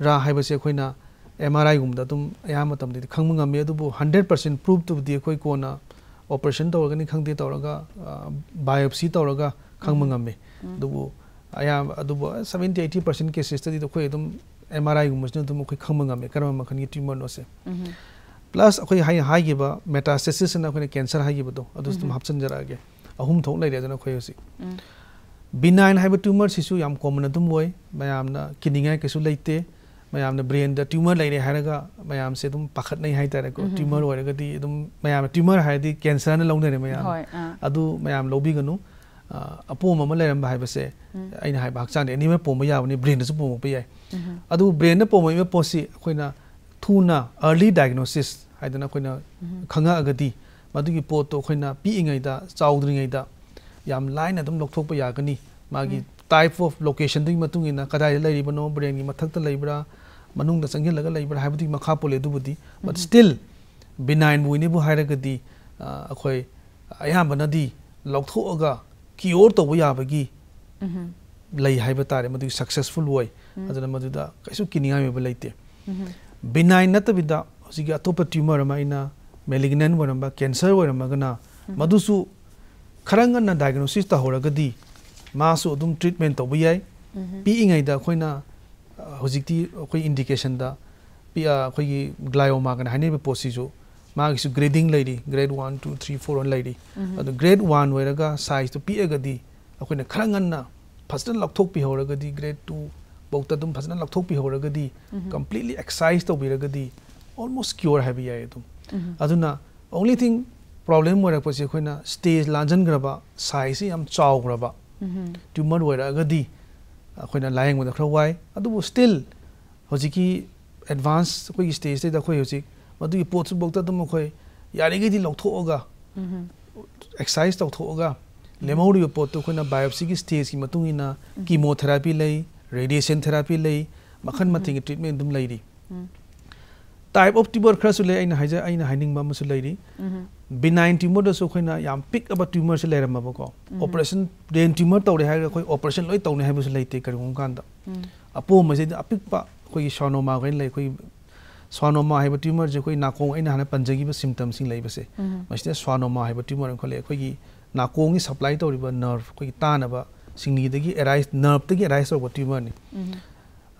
रहा M R I गुम अम खब गमे hundred percent proof तो अखोई कौन ऑपरेशन तौर खे तौर बायोपसी तौर खब गमे अब सेवेंटी एटी पर्सेंट केसीस्ट एम आर आई गुम खब गमे कम खन ट्यूमर नोसे. प्लस अखोई मेटास्टेसिस कैंसर हापचनजरगे अहम थोक लेरेदन अखोसी बिनाइन है ट्यूमर से कॉमन मैम किनीगाई कई मैम ब्रेन ट्यूमर लेर है मैम से पाखने है ट्यूमर होरगदी मैम ट्यूमर है कैंसर लौने मैम मैम लौबीगनू अपोम लेरम है अगर हक्चाने एनीमे पोम याबने ब्रेन पोम पे ब्रेन पोम पोसी अखोना ꯄꯣꯝꯃꯛꯄ ꯌꯥꯏ ꯑꯗꯨ ꯕ꯭ꯔꯦꯟꯗ ꯄꯣꯝꯃꯛꯏꯕ ꯄꯣꯠꯁꯤ ꯑꯩꯈꯣꯏꯅ ꯊꯨꯅ ꯑꯔꯂꯤ ꯗꯥꯏꯒꯅꯣꯁꯤꯁ ꯍꯥꯏꯗꯅ ꯑꯩꯈꯣꯏꯅ ꯈꯪꯉꯛꯑꯒꯗꯤ ꯃꯗꯨꯒꯤ ꯄꯣꯠꯇꯣ ꯑꯩꯈꯣꯏꯅ ꯄꯤꯛꯏꯉꯩꯗ ꯆꯥꯎꯗ꯭ꯔꯤꯉꯩꯗ ꯌꯥꯝ ꯂꯥꯏꯅ ꯑꯗꯨꯝ ꯂꯧꯊꯣꯛꯄ ꯌꯥꯒꯅꯤ ꯃꯥꯒꯤ ꯇꯥꯏꯞ ꯑꯣꯐ ꯂꯣꯀꯦꯁꯟꯗꯨꯒꯤ ꯃꯇꯨꯡ ꯏꯟꯅ ꯀꯗꯥꯏꯗ ꯂꯩꯔꯤꯕꯅꯣ ꯕ꯭ꯔꯦꯟꯒꯤ ꯃꯊꯛꯇ ꯂꯩꯕ꯭ꯔꯥ ꯃꯅꯨꯡꯗ ꯆꯪꯁꯤꯜꯂꯒ ꯂꯩꯕ꯭ꯔꯥ ꯍꯥꯏꯕꯗꯨꯒꯤ ꯃꯈꯥ ꯄꯣꯜꯂꯦ ꯑꯗꯨꯕꯨꯗꯤ ꯕꯠ ꯁ꯭ꯇꯤꯜ ꯕꯤꯅꯥꯏꯟ ꯑꯣꯏꯅꯕꯨ ꯍꯥꯏꯔꯒꯗꯤ ꯑꯩꯈꯣꯏ ꯑꯌꯥꯝꯕꯅꯗꯤ ꯂꯧꯊꯣꯛꯑꯒ ꯀꯤꯌꯣꯔ ꯇꯧꯕ ꯌꯥꯕꯒꯤ ꯂꯩ ꯍꯥꯏꯕ ꯇꯥꯔꯦ ꯃꯗꯨꯒꯤ ꯁꯛꯁꯦꯁꯐꯨꯜ ꯑꯣꯏ ꯑꯗꯨꯅ ꯃꯗꯨꯗ ꯀꯩꯁꯨ ꯀꯤꯅꯤꯡꯉꯥꯏ ꯑꯣꯏꯕ ꯂꯩꯇꯦ ꯕꯤꯅꯥꯏꯟ ꯅꯠꯇꯕꯤꯗ ꯍꯧꯖꯤꯛꯀꯤ ꯑꯇꯣꯞꯄ ꯇ꯭ꯌꯨꯃꯔ ꯑꯃ ꯑꯩꯅ ꯃꯦꯂꯤꯒꯅꯦꯟ ꯑꯣꯏꯔꯝꯕ ꯀꯦꯟꯁꯔ ꯑꯣꯏꯔꯝꯃꯒꯅ ꯃꯗꯨꯁꯨ ꯈꯔ ꯉꯟꯅ ꯗꯥꯏꯒꯅꯣꯁꯤꯁ ꯇꯧꯍꯧꯔꯒꯗꯤ ꯃꯥꯁꯨ ꯑꯗꯨꯝ ꯇ꯭ꯔꯤꯠꯃꯦꯟ ꯇꯧꯕ ꯌꯥꯏ ꯄꯤꯛꯏꯉꯩꯗ ꯑꯩꯈꯣꯏꯅ ꯍꯧꯖꯤꯛꯇꯤ ꯑꯩꯈꯣꯏ ꯏꯟꯗꯤꯀꯦꯁꯟꯗ ꯑꯩꯈꯣꯏꯒꯤ ꯒ꯭ꯂꯥꯏꯑꯣꯃꯥꯒꯅ ꯍꯥꯏꯅꯔꯤꯕ ꯄꯣꯠꯁꯤꯁꯨ ꯃꯥꯒꯤꯁꯨ ꯒ꯭ꯔꯦꯗꯤꯡ ꯂꯩꯔꯤ grade one two three for ꯑꯣꯏꯅ ꯂꯩꯔꯤ ꯑꯗꯨ ꯒ꯭ꯔꯦꯗ ꯋꯥꯟ ꯑꯣꯏꯔꯒ ꯁꯥꯏꯖꯇꯨ ꯄꯤꯛꯑꯒꯗꯤ ꯑꯩꯈꯣꯏꯅ ꯈꯔ ꯉꯟꯅ ꯐꯖꯅ ꯂꯧꯊꯣꯛꯄꯤꯍꯧꯔꯒꯗꯤ ꯒ꯭ꯔꯦꯗ ꯇꯨ बहुत फजन लाथोपी कंप्लीटली एक्साइज तौरगे ऑलमोस्ट क्योर है ओनली थिंग प्रॉब्लम होरपे स्टेज लाजनग्रब साइज़ चाग्रब ट्यूमर होरगे अखना लाइंग खरा वाई अब स्टिल एडवांस अखी स्टेज अखी मे पोटी लौथोग एक्साइज तौथोग लेमौरी पोटो अखना बायोपसी की स्टेज की मतुना कीमोथेरापी रेडिएशन थेरापी ले मखन मथिंग ट्रीटमेंट दुम लेरी टाइप ऑफ़ ट्यूमर खरसु ले आइन हाइजा आइन हाइनिंग बम सु लेरी बिनाइन ट्यूमर दसु खोइना याम पिक अब ट्यूमर से लेरम बम को ऑपरेशन ब्रेन ट्यूमर तौरे हाइ खोइ ऑपरेशन लोइ तौने हाइ बसु लेते करिंग कांदा अपो मज़े अपिक पा खोइ सोनोमा गइन ले खोइ स्वानोमा है ट्यूमर जो कोई नाकों इन हाने पंजगी सिम्टम सिंह लेब से स्वानोमा है ट्यूमर खोले अखोई नाकों सप्लाई तौरीब नर्व कोई तानब सिंगी एराइस नर्वती एराइस तब ट्यूमर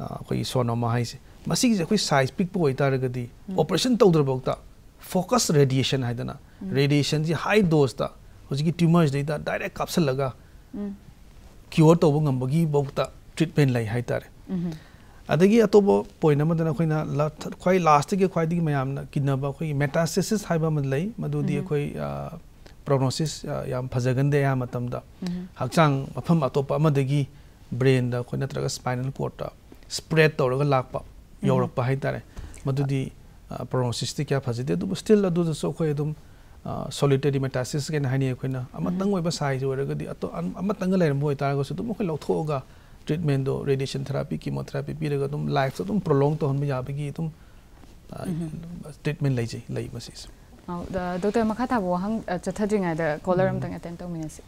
अखी सोनम साइज़ पीप होगी ओपरेशन तौद्रबक फोकस रेडिएशन है रेडिएशन से हाई दोसद ट्यूमर से डायरेक्ट कापल क्यूर तब गमगीबा ट्रीटमेंट लाई है तारे अगर अतोब पॉइंट खाई लास्ट के खाई मैं कि मेटासीस है अखोई madudi khoi prognosis yam phajagande ya matamda hakchang mafam atopa amadagi brain दा कोई नत्रगा स्पाइनल कोर्ड दा स्प्रेड तौरगा लाकपा यौरकपा हाइतारे मदुदी प्रोग्नोसिस ती क्या फजदे दु स्टिल अदु सो कोई दुम solitary metastasis के हानि अखोना अमतंग ओइबा साइज़ थेरापी कीमोथेरापी पीरगा तुम लाइफ तो तुम प्रोलॉन्ग तो हन लै लै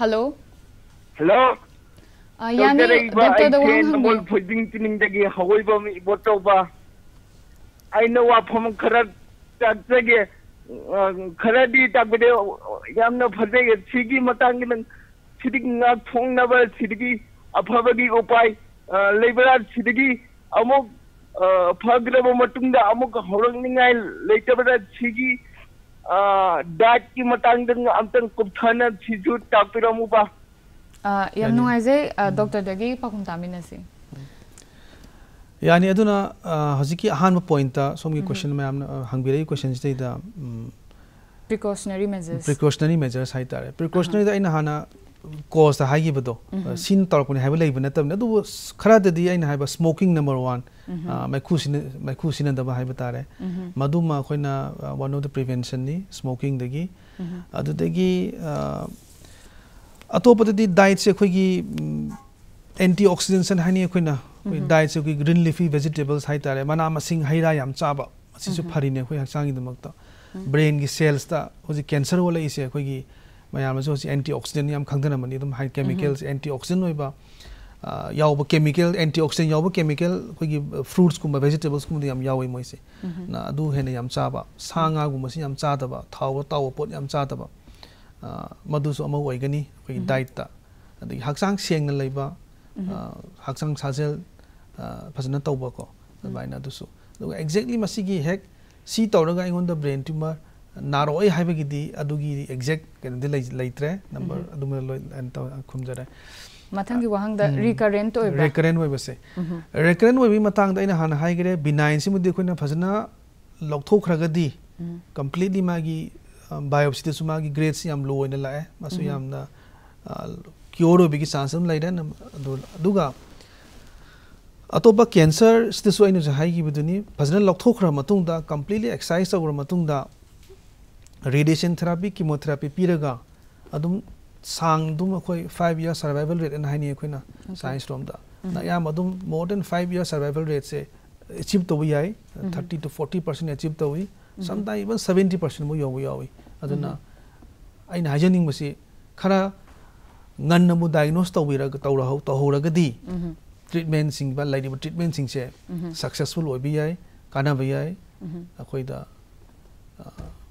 हेलो हेलो यानी डॉक्टर द वंग हंग बोल फुदिंग तिनिंग दगी हवई बम इबोटोबा आइनो वा फम खरा तगगे खरदी तगदे यामना फजे सिगी मतंग नंग ꯃꯇꯥꯡꯗ ꯑꯝꯇꯪ ꯀꯨꯞꯊꯅ सिदिगी ꯇꯥꯛꯄꯤꯔꯝꯃꯨꯕ ꯌꯥꯝ ꯅꯨꯡꯉꯥꯏꯖꯩ ꯗꯣꯛꯇꯔꯗꯒꯤ ꯄꯥꯎꯈꯨꯝ ꯇꯥꯃꯤꯟꯅꯁꯤ यानी अदुना हजिकी अहान पॉइंट सोमगी क्वेश्चन मैम हंगबिरे क्वेश्चन सिदा प्रिकॉशनरी मेजर्स प्रिकॉशनरी मेजर्स हाई प्रिकॉशनरी दा इना हाना कोस दा हाई बदो सिन तौरपने हाइब लेब नतम अदु खरा ददी इना हाइब स्मोकिंग नंबर 1 मैखुसिन मैखुसिन दबा हाइब तारे मदुमा खोइना वन ऑफ़ द प्रिवेंशन नि स्मोकिंग दगी अदु दगी अतोपददी डाइट से खोगी एंटीऑक्सीडेंट्स हानि खोइना डाइट से ग्रीन लीफी वेजिटेबल्स हाई तारे मना मसिंग हैरा याम चाबा असिसु फरिने खोइ हक्सांगी दमक्ता ब्रेन की सेल्स ता होजि कैंसर होले इसे खोगी मयाम जो एंटी ऑक्सीडेंट दम high chemicals antioxidant chemical antioxidant chemical खोगी fruits vegetables मोइसे ना हेने चाबा सांगा गुम से याम चादबा थाव ताव पोट चादबा मधुसु अमा ओइगनी खोगी डाइट हक्सांग सेंगना लेबा हक्सांग साजेल फजना अदुमाइना दुसु एक्जेक्टली हेक नारोगी एक्जेक्ट नंबर खुमजर रेकरेंटे रेकरेंट हो हागरे बीनाइन से मुझे कंप्लीटली मागी बायोपसी मागी ग्रेड्स यहाँ लाए मूम क्योर हो चांस अतोप कैंसर से फजना लौथ्रा कंप्लीटली एक्सरसाइज तौर रेडिएशन थेरापी कीमोथेरापी पीरगा अदुम 5 इयर सर्वाइवल रेट एना हाइनी अखोइना साइंस याम अदुम more than 5 year survival rate से अचीव तो याई 30 टू 40% अचीव तो समटाइम इवन 70% मु यो यावी अदुना आइना हाइजेनिंग मसी खरा ngân mu diagnose tawira tawra ho tawhoragadi treatment sing ba lai treatment sing se successful oi bi yai kana bi yai akhoi da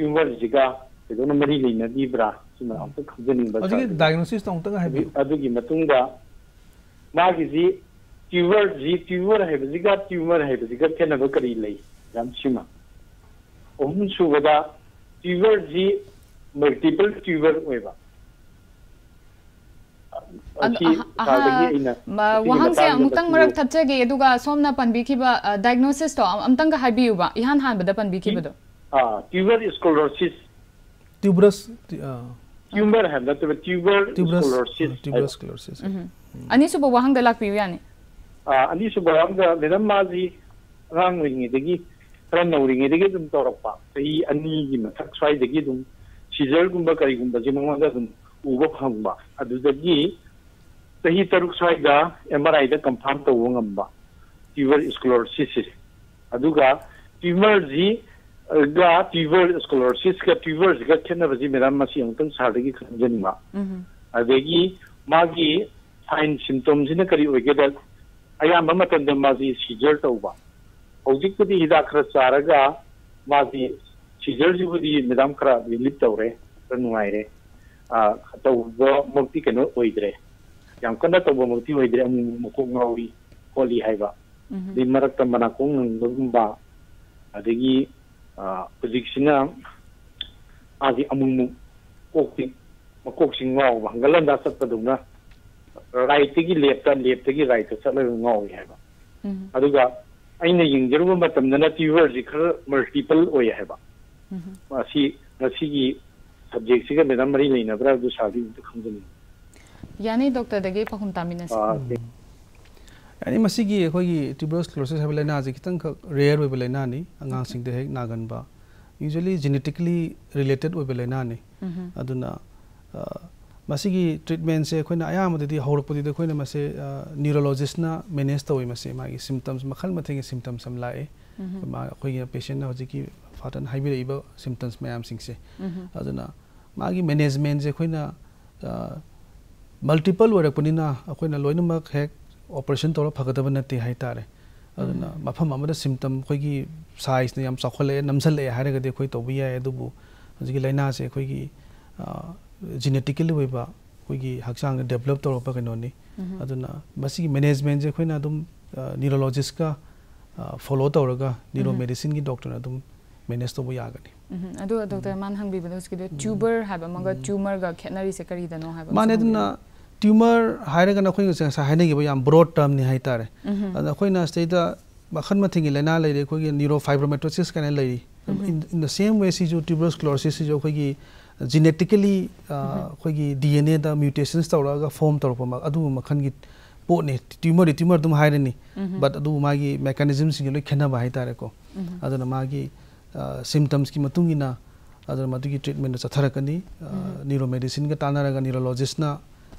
tumorꯁꯤꯒ ꯀꯩꯗꯧꯅ ꯃꯔꯤ ꯂꯩꯅꯕꯤꯕ꯭ꯔꯥ ꯁꯤꯃ ꯑꯝꯇ ꯈꯪꯖꯅꯤꯡꯕ ꯍꯧꯖꯤꯛꯀꯤ ꯗꯥꯏꯒꯅꯣꯁꯤꯁꯇꯣ ꯑꯃꯨꯛꯇꯪ ꯍꯥꯏꯕꯤꯌꯨ ꯑꯗꯨꯒꯤ ꯃꯇꯨꯡꯗ ꯃꯥꯒꯤꯁꯤ tumorꯁꯤ tumor ꯍꯥꯏꯕꯁꯤꯒ tumor ꯍꯥꯏꯕꯁꯤꯒ ꯈꯦꯠꯅꯕ ꯀꯔꯤ ꯂꯩ ꯌꯥꯝ ꯁꯤꯃ ꯑꯍꯨꯝ ꯁꯨꯕꯗ tumorꯁꯤ multiple tumor ꯑꯣꯏꯕ ꯋꯥꯍꯪꯁꯦ ꯑꯃꯨꯛꯇꯪ ꯃꯔꯛ ꯊꯠꯆꯒꯦ ꯑꯗꯨꯒ ꯁꯣꯝꯅ ꯄꯟꯕꯤꯈꯤꯕ ꯗꯥꯏꯒꯅꯣꯁꯤꯁꯇꯣ ꯑꯝꯇꯪꯒ ꯍꯥꯏꯕꯤꯌꯨꯕ ꯏꯍꯥꯟ ꯍꯥꯟꯕꯗ ꯄꯟꯕꯤꯈꯤꯕꯗꯣ हानबदा पनबिखिबदो आ ट्यूबर स्क्लेरोसिस ट्यूबरस ट्यूबर है that tuber sclerosis tuber sclerosis अनि सुबो वहाँ द लाकपियु यानी आ अनि सुबो वहाँ द मेदम माजी रांग रिंगे दगी खरा नौरिंगे दगी दुम तोरकपा सही अनि gi ga fever scoliosis ga fever ga khenna ba ji mera ma si ang tang sar gi khanjan ma adegi ma gi sign symptoms ina kari oge da aya ma matan da ma ji seizure to ba hojik pudi hida khra sar ga ma ji seizure ji pudi medam khra relief to re nu ai re a to bo mukti keno oidre yam kana to bo mukti oidre am mo ko ngawi koli hai ba din marak tam bana ko ngum ba adegi ꯍꯧꯖꯤꯛꯁꯤꯅ ꯃꯥꯒꯤ ꯑꯃꯨꯛꯃꯨꯛ ꯀꯣꯛꯇꯤ ꯃꯀꯣꯛꯁꯤ ꯉꯥꯎꯕ ꯍꯪꯒꯠ ꯍꯟꯗꯥ ꯆꯠꯄꯗꯧꯅ ꯔꯥꯏꯠꯇꯒꯤ left ꯂꯦꯐꯇꯒꯤ ꯔꯥꯏꯠꯇ ꯆꯠꯂꯒ ꯉꯥꯎꯏ ꯍꯥꯏꯕ ꯑꯗꯨꯒ ꯑꯩꯅ ꯌꯦꯡꯖꯔꯨꯕ ꯃꯇꯝꯗꯅ ꯇ꯭ꯌꯨꯕꯔꯁꯤ ꯈꯔ ꯃꯜꯇꯤꯄꯜ ꯑꯣꯏ ꯍꯥꯏꯕ ꯃꯁꯤ ꯉꯁꯤꯒꯤ ꯁꯕꯖꯦꯛꯁꯤꯒ ꯃꯦꯗꯥꯝ ꯃꯔꯤ ꯂꯩꯅꯕ꯭ꯔꯥ ꯑꯗꯨ ꯁꯥꯔꯗꯤ ꯑꯝꯇ ꯈꯪꯖꯅꯤꯡꯉꯤ ꯌꯥꯅꯤ ꯗꯣꯛꯇꯔꯗꯒꯤ ꯄꯥꯎꯈꯨꯝ ꯇꯥꯃꯤꯟꯅꯁꯤ यानी मसीगी अखोई ट्यूबरस क्लोरोसिस है रेयर होना लेना नि अंगांग सिंग यूजुअली जेनेटिकली रिलेटेड होना लेना नि अदुना मसीगी ट्रीटमेंट से अखोइना अयामदि हौरपदि अखोइना मसे न्यूरोलॉजिस्ट ना मैनेज तोइ मसे मागी सिम्टम्स मखल मथेगी सिम्टम्स लाए मा अखोइया फाटन हाइबिरेइबा सिम्टम्स मयाम से अदुना मागी मैनेजमेंट मल्टीपल वरकपनिना अखोइना लोइनमक हेक operation to phagadaban nate hai tare aduna mafam amada symptom khoi gi size ne yam chakhole namsal le ha ga de khoi to bi ya edu bu ji laina se khoi gi genetically we ba khoi gi haksang develop to pa kano ni aduna masi management je khoi na dum neurologist ka follow to ga neuro medicine gi doctor na dum manage to bu ya ga ni अदो doctor मान हंग बिबदोस कि tuber हाबा मगा tumour गा खेनरी से करी दनो हाबा माने दना ट्यूमर है हाई ब्रोड टर्म नहीं अखोना मखन मथिंग लाइना लेरे अखोई न्यूरोफाइब्रोमेट्रोसिस कहीं लेर इन द सेम वे से ट्यूबरस क्लोरसीज जेनेटिकली अखोई डी एन एद म्यूटेशन तौर फोम तौर अखन की पोने ट्यूमर ट्यूमर दूम है बट अब मांग मेकानिजम से लोन खेनब है तारेको मांग सिमटम्स की मतना ट्रीटमेंट चथरकनी न्यूरोमेडिसीन का तानरगा न्यूरोलॉजिस्ट